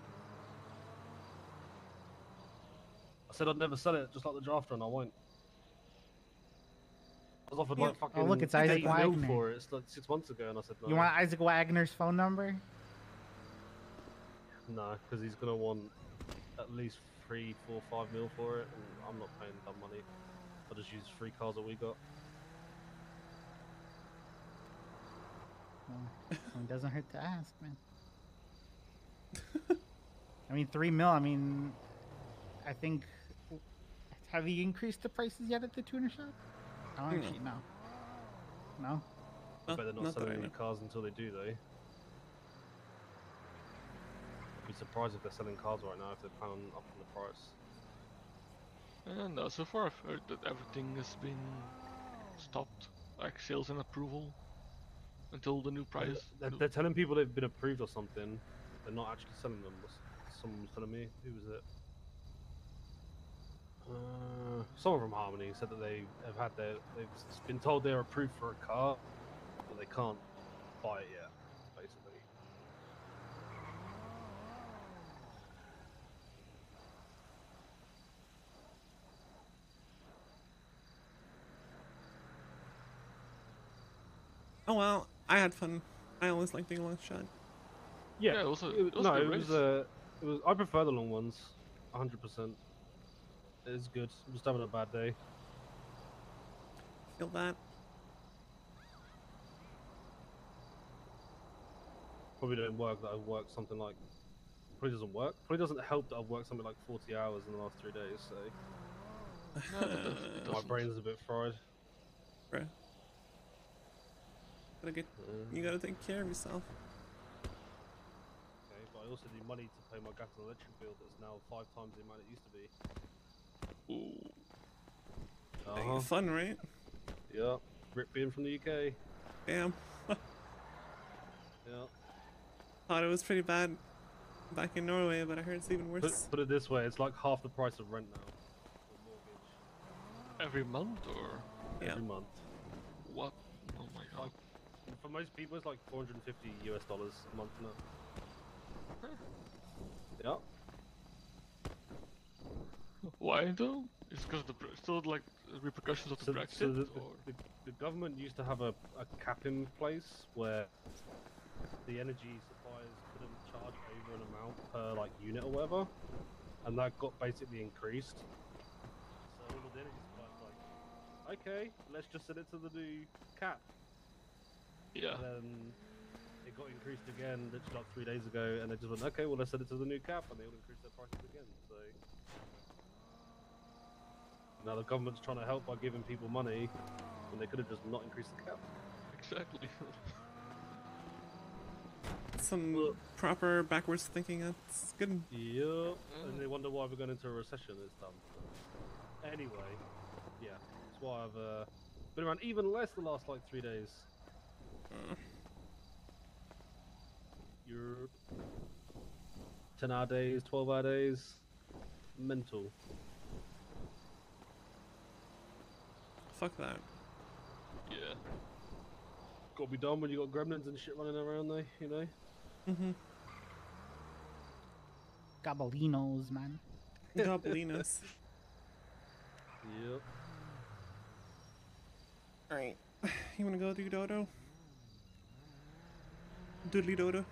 I said I'd never sell it, just like the drafter, and I won't. I was offered Yeah. like Oh, fucking look, it's Isaac Wagner. for it. It's like six months ago, and I said no. You want Isaac Wagner's phone number? No, because he's gonna want at least three, four, five mil for it, and I'm not paying dumb money. I'll just use free cars that we got. Well, it doesn't hurt to ask, man. I mean, three mil. I mean, I think. Have you increased the prices yet at the tuner shop? I don't No. actually know. No. I bet they're not not selling any cars until they do, though. I'd be surprised if they're selling cars right now if they're plan on upping the price. And uh, so far I've heard that everything has been stopped, like sales and approval, until the new price. They're, they're telling people they've been approved or something. They're not actually selling them. Someone was telling me. Who was it? Uh, someone from Harmony said that they have had their. They've been told they're approved for a car, but they can't buy it yet. Basically. Oh well, I had fun. I always like doing long shot. Yeah, it was a- it it was a no, it was race. uh, it was. I prefer the long ones, hundred percent. It's good. I'm just having a bad day. Feel that. Probably don't work that I've worked something like. Probably doesn't work. Probably doesn't help that I've worked something like 40 hours in the last three days. So No, that does- it my brain's a bit fried. Bruh. Gotta get, mm. you gotta take care of yourself. Okay, but I also need money to pay my gas and electric bill that's now five times the amount it used to be. Ooh. Uh-huh. Fun, right? Yeah. Rip being from the UK. Damn. Yeah. Thought it was pretty bad back in Norway, but I heard it's even worse. put it this way, it's like half the price of rent now. Every month or Every month. what? Oh my god. Like, for most people, it's like 450 US dollars a month now. Yeah. Why though? It's because the still like repercussions of the So, Brexit. so the, or... the, the government used to have a, a cap in place where the energy suppliers couldn't charge over an amount per like unit or whatever, and that got basically increased. So all of the energy suppliers were like, okay, let's just set it to the new cap. Yeah. And then it got increased again, literally like three days ago, and they just went, okay, well let's set it to the new cap, and they all increased their prices again. So now the government's trying to help by giving people money when they could have just not increased the cap. Exactly. Some proper backwards thinking. That's good. Yep. And they wonder why we're going into a recession. It's dumb. Anyway, yeah, that's why I've uh, been around even less the last like three days. Europe. 10 hour days, 12 hour days. Mental. Fuck that. Yeah. Gotta be done when you got gremlins and shit running around though, you know? Mm-hmm. Gobelinos, man. Gobelinos. Yep. Alright. You wanna go do Dodo? Doodly Dodo?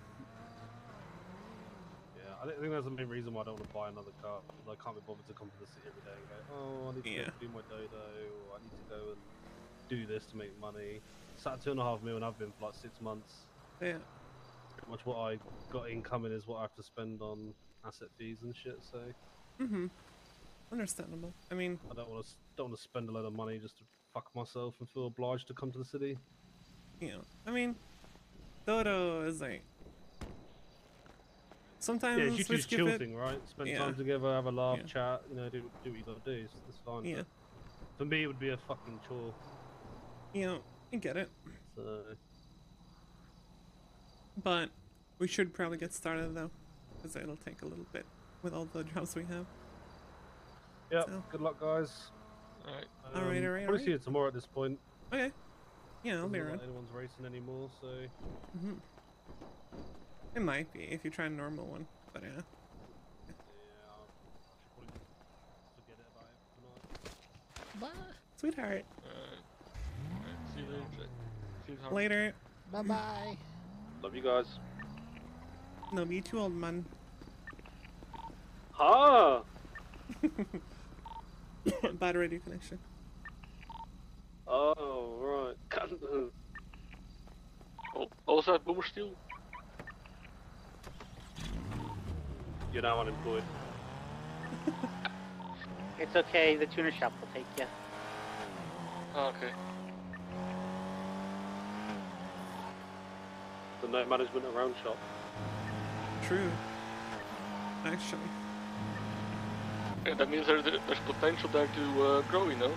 Yeah, I think that's the main reason why I don't want to buy another car. I can't be bothered to come to the city every day and go, oh, I need to Yeah. do my dodo, or I need to go and do this to make money. Sat at two and a half I've been for like six months. Yeah. Pretty much what I got incoming is what I have to spend on asset fees and shit, so Mm-hmm. Understandable. I mean, I don't want to don't want to spend a lot of money just to fuck myself and feel obliged to come to the city. you know, I mean, Dodo is like. Sometimes yeah, it's we usually skip chill it. thing, right? Spend Yeah. time together, have a laugh, Yeah. chat, you know, do, do what you gotta do. It's, it's fine. Yeah. For me, it would be a fucking chore. You know, I get it. So But we should probably get started though, because it'll take a little bit with all the jobs we have. Yep. So- Good luck, guys. Alright. Alright, alright, Probably alright. see you tomorrow at this point. Okay. Yeah, I'll Doesn't be around. like anyone's racing anymore, so. hmm It might be if you try a normal one, but yeah. Sweetheart. Alright. Alright, see later, Jack. See you tomorrow. Later. Bye bye. Love you guys. Love you too, old man. Ah! Bad radio connection. Oh, right. Oh, also at Boomer Steel. You're now unemployed. It's okay, the tuner shop will take you. Okay. The night management around shop. True. Actually. Yeah, that means there's, there's potential there to uh, grow, you know?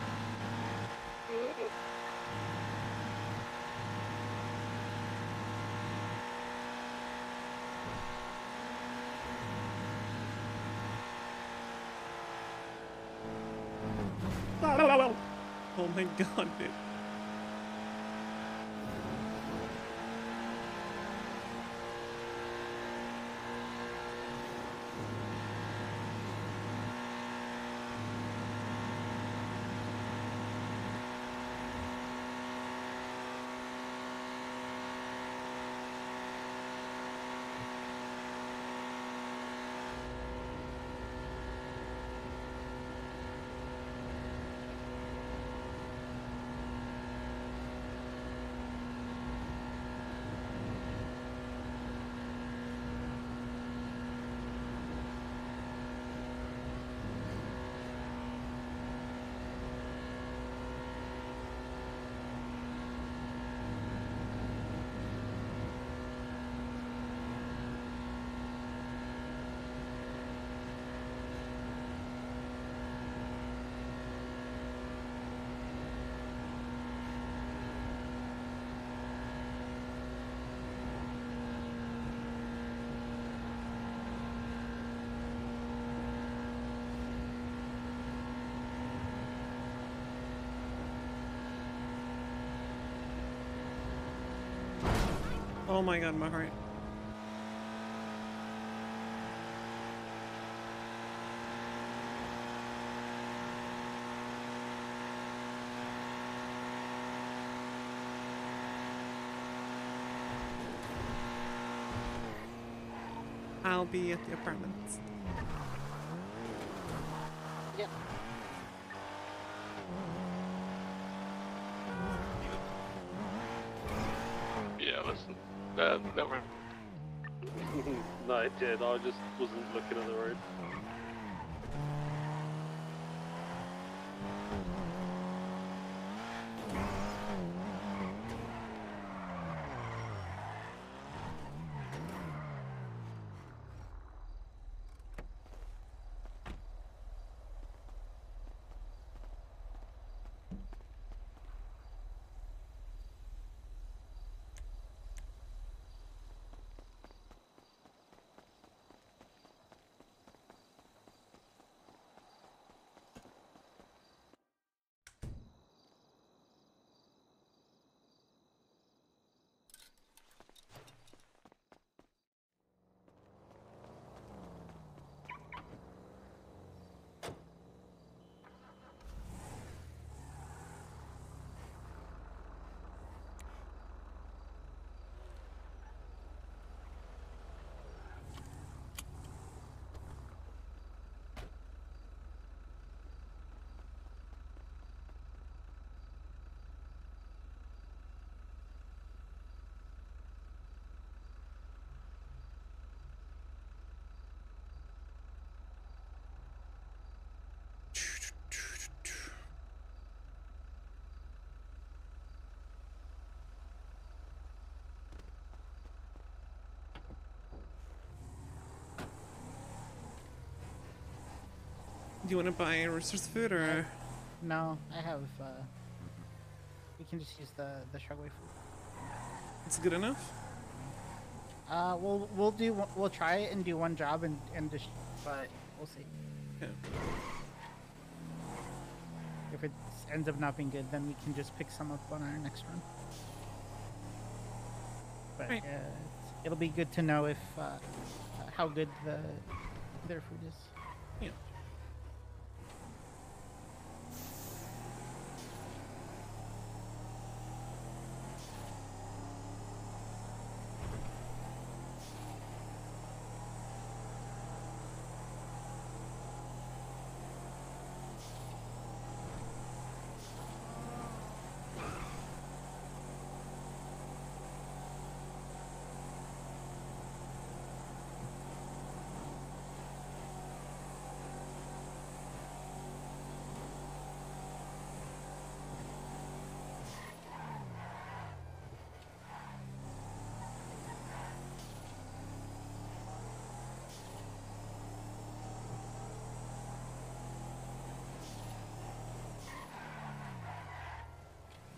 Oh my god, dude. Oh my god, my heart. I'll be at the apartments. Yeah. Yeah, listen. That never. It did. I just wasn't looking at the road. You want to buy Rooster's food or? No, I have. uh We can just use the the Shrugway food. It's good enough. Uh, we'll we'll do one- we'll try it and do one job and and just but we'll see. Yeah. if it ends up not being good, then we can just pick some up on our next run. But Right. uh, it'll be good to know if uh, how good the their food is. Yeah.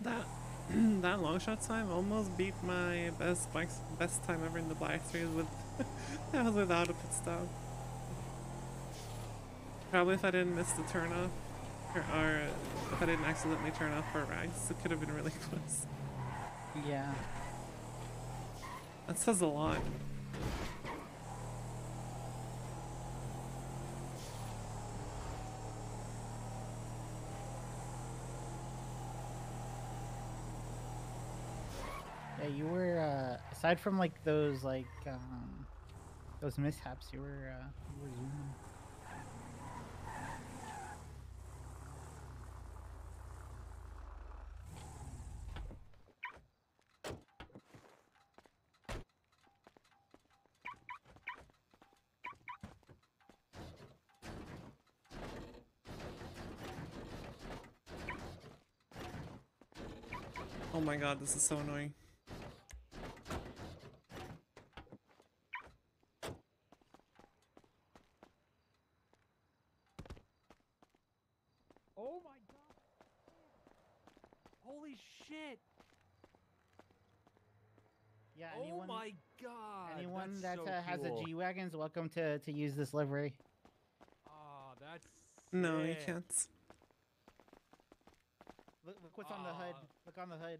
That that long shot time almost beat my best bikes best time ever in the black series with that was without a pit stop. Probably if I didn't miss the turn off or, or if I didn't accidentally turn off for rags, it could have been really close. Yeah. That says a lot. Yeah, you were uh, aside from like those like um, those mishaps, you were uh, you were zooming. Oh my god, this is so annoying. Oh my god! Holy shit! Yeah, Oh anyone, my god! anyone that's that so uh, has cool. a G wagon is welcome to to use this livery. Oh, that's No, you can't. Look, look what's on the hood. Look on the hood.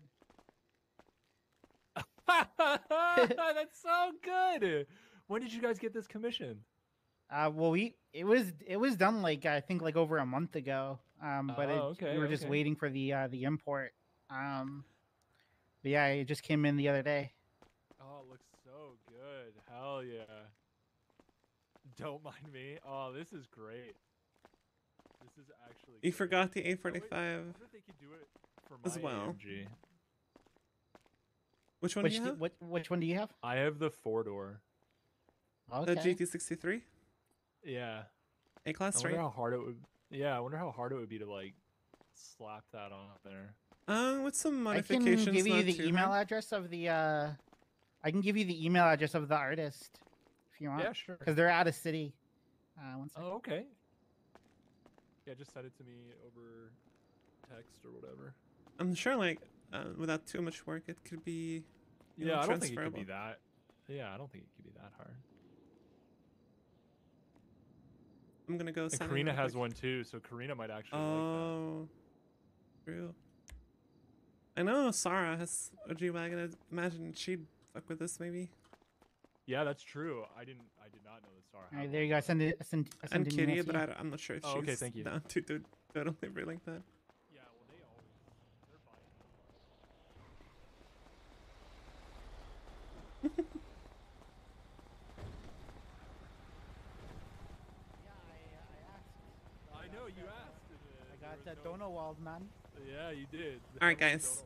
that's so good. When did you guys get this commission? Uh, well, we it was it was done like I think like over a month ago. Um, but it, Oh, okay, we were just waiting for the uh, the import. Um, but yeah, it just came in the other day. Oh, it looks so good. Hell yeah. Don't mind me. Oh, this is great. This is actually. You great. forgot the Oh, wait, I A45 wonder if they could do it for as well. AMG. Which one which do you d- have? What which one do you have? I have the four door. Okay. The GT63? Yeah. A class, I wonder right? how hard it would. Yeah, I wonder how hard it would be to like slap that on there. Uh, with some modifications. I can modifications. give you the email hard. address of the. uh I can give you the email address of the artist if you want. Yeah, sure. Because they're out of city. Uh, one second. Oh, okay. Yeah, just send it to me over text or whatever. I'm sure, like, uh, without too much work, it could be. You yeah, know, I don't think it could be that. Yeah, I don't think it could be that hard. I'm gonna go. And sign Karina has quick. one too, so Karina might actually like Oh, true. I know Sarah has a G wagon. I imagine she'd fuck with this maybe. That. Yeah, that's true. I didn't. I did not know that Sarah. All had right, there you go. I send it. I send, I send And an email Kitty, but. I, I'm not sure if Oh, she's okay, thank you. down to do do a livery like that. Yeah, well, they always. They're buying. I I asked. I know you asked. uh, I got was that no- Donowald, man. Yeah, you did. All right, How many guys.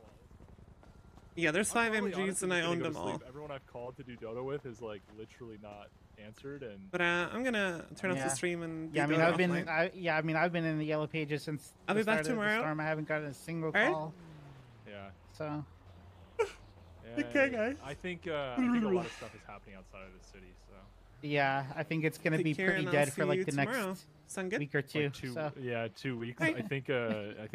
Donald Yeah, there's five probably MGs honestly and I gonna own them all. Everyone I've called to do Dodo with is like literally not answered, and But uh, I'm gonna turn off the stream and Yeah, I mean, Dota I've been. I, yeah, I mean, I've been in the yellow pages since. I'll the be back start of tomorrow. storm. I haven't gotten a single Alright. call. yeah. So. Okay, guys. I think uh, I think a lot of stuff is happening outside of the city, so Yeah, I think it's gonna Take be care, pretty dead for like the tomorrow. next Sound good? week or two. like two so. yeah two weeks. Alright. I think uh, I think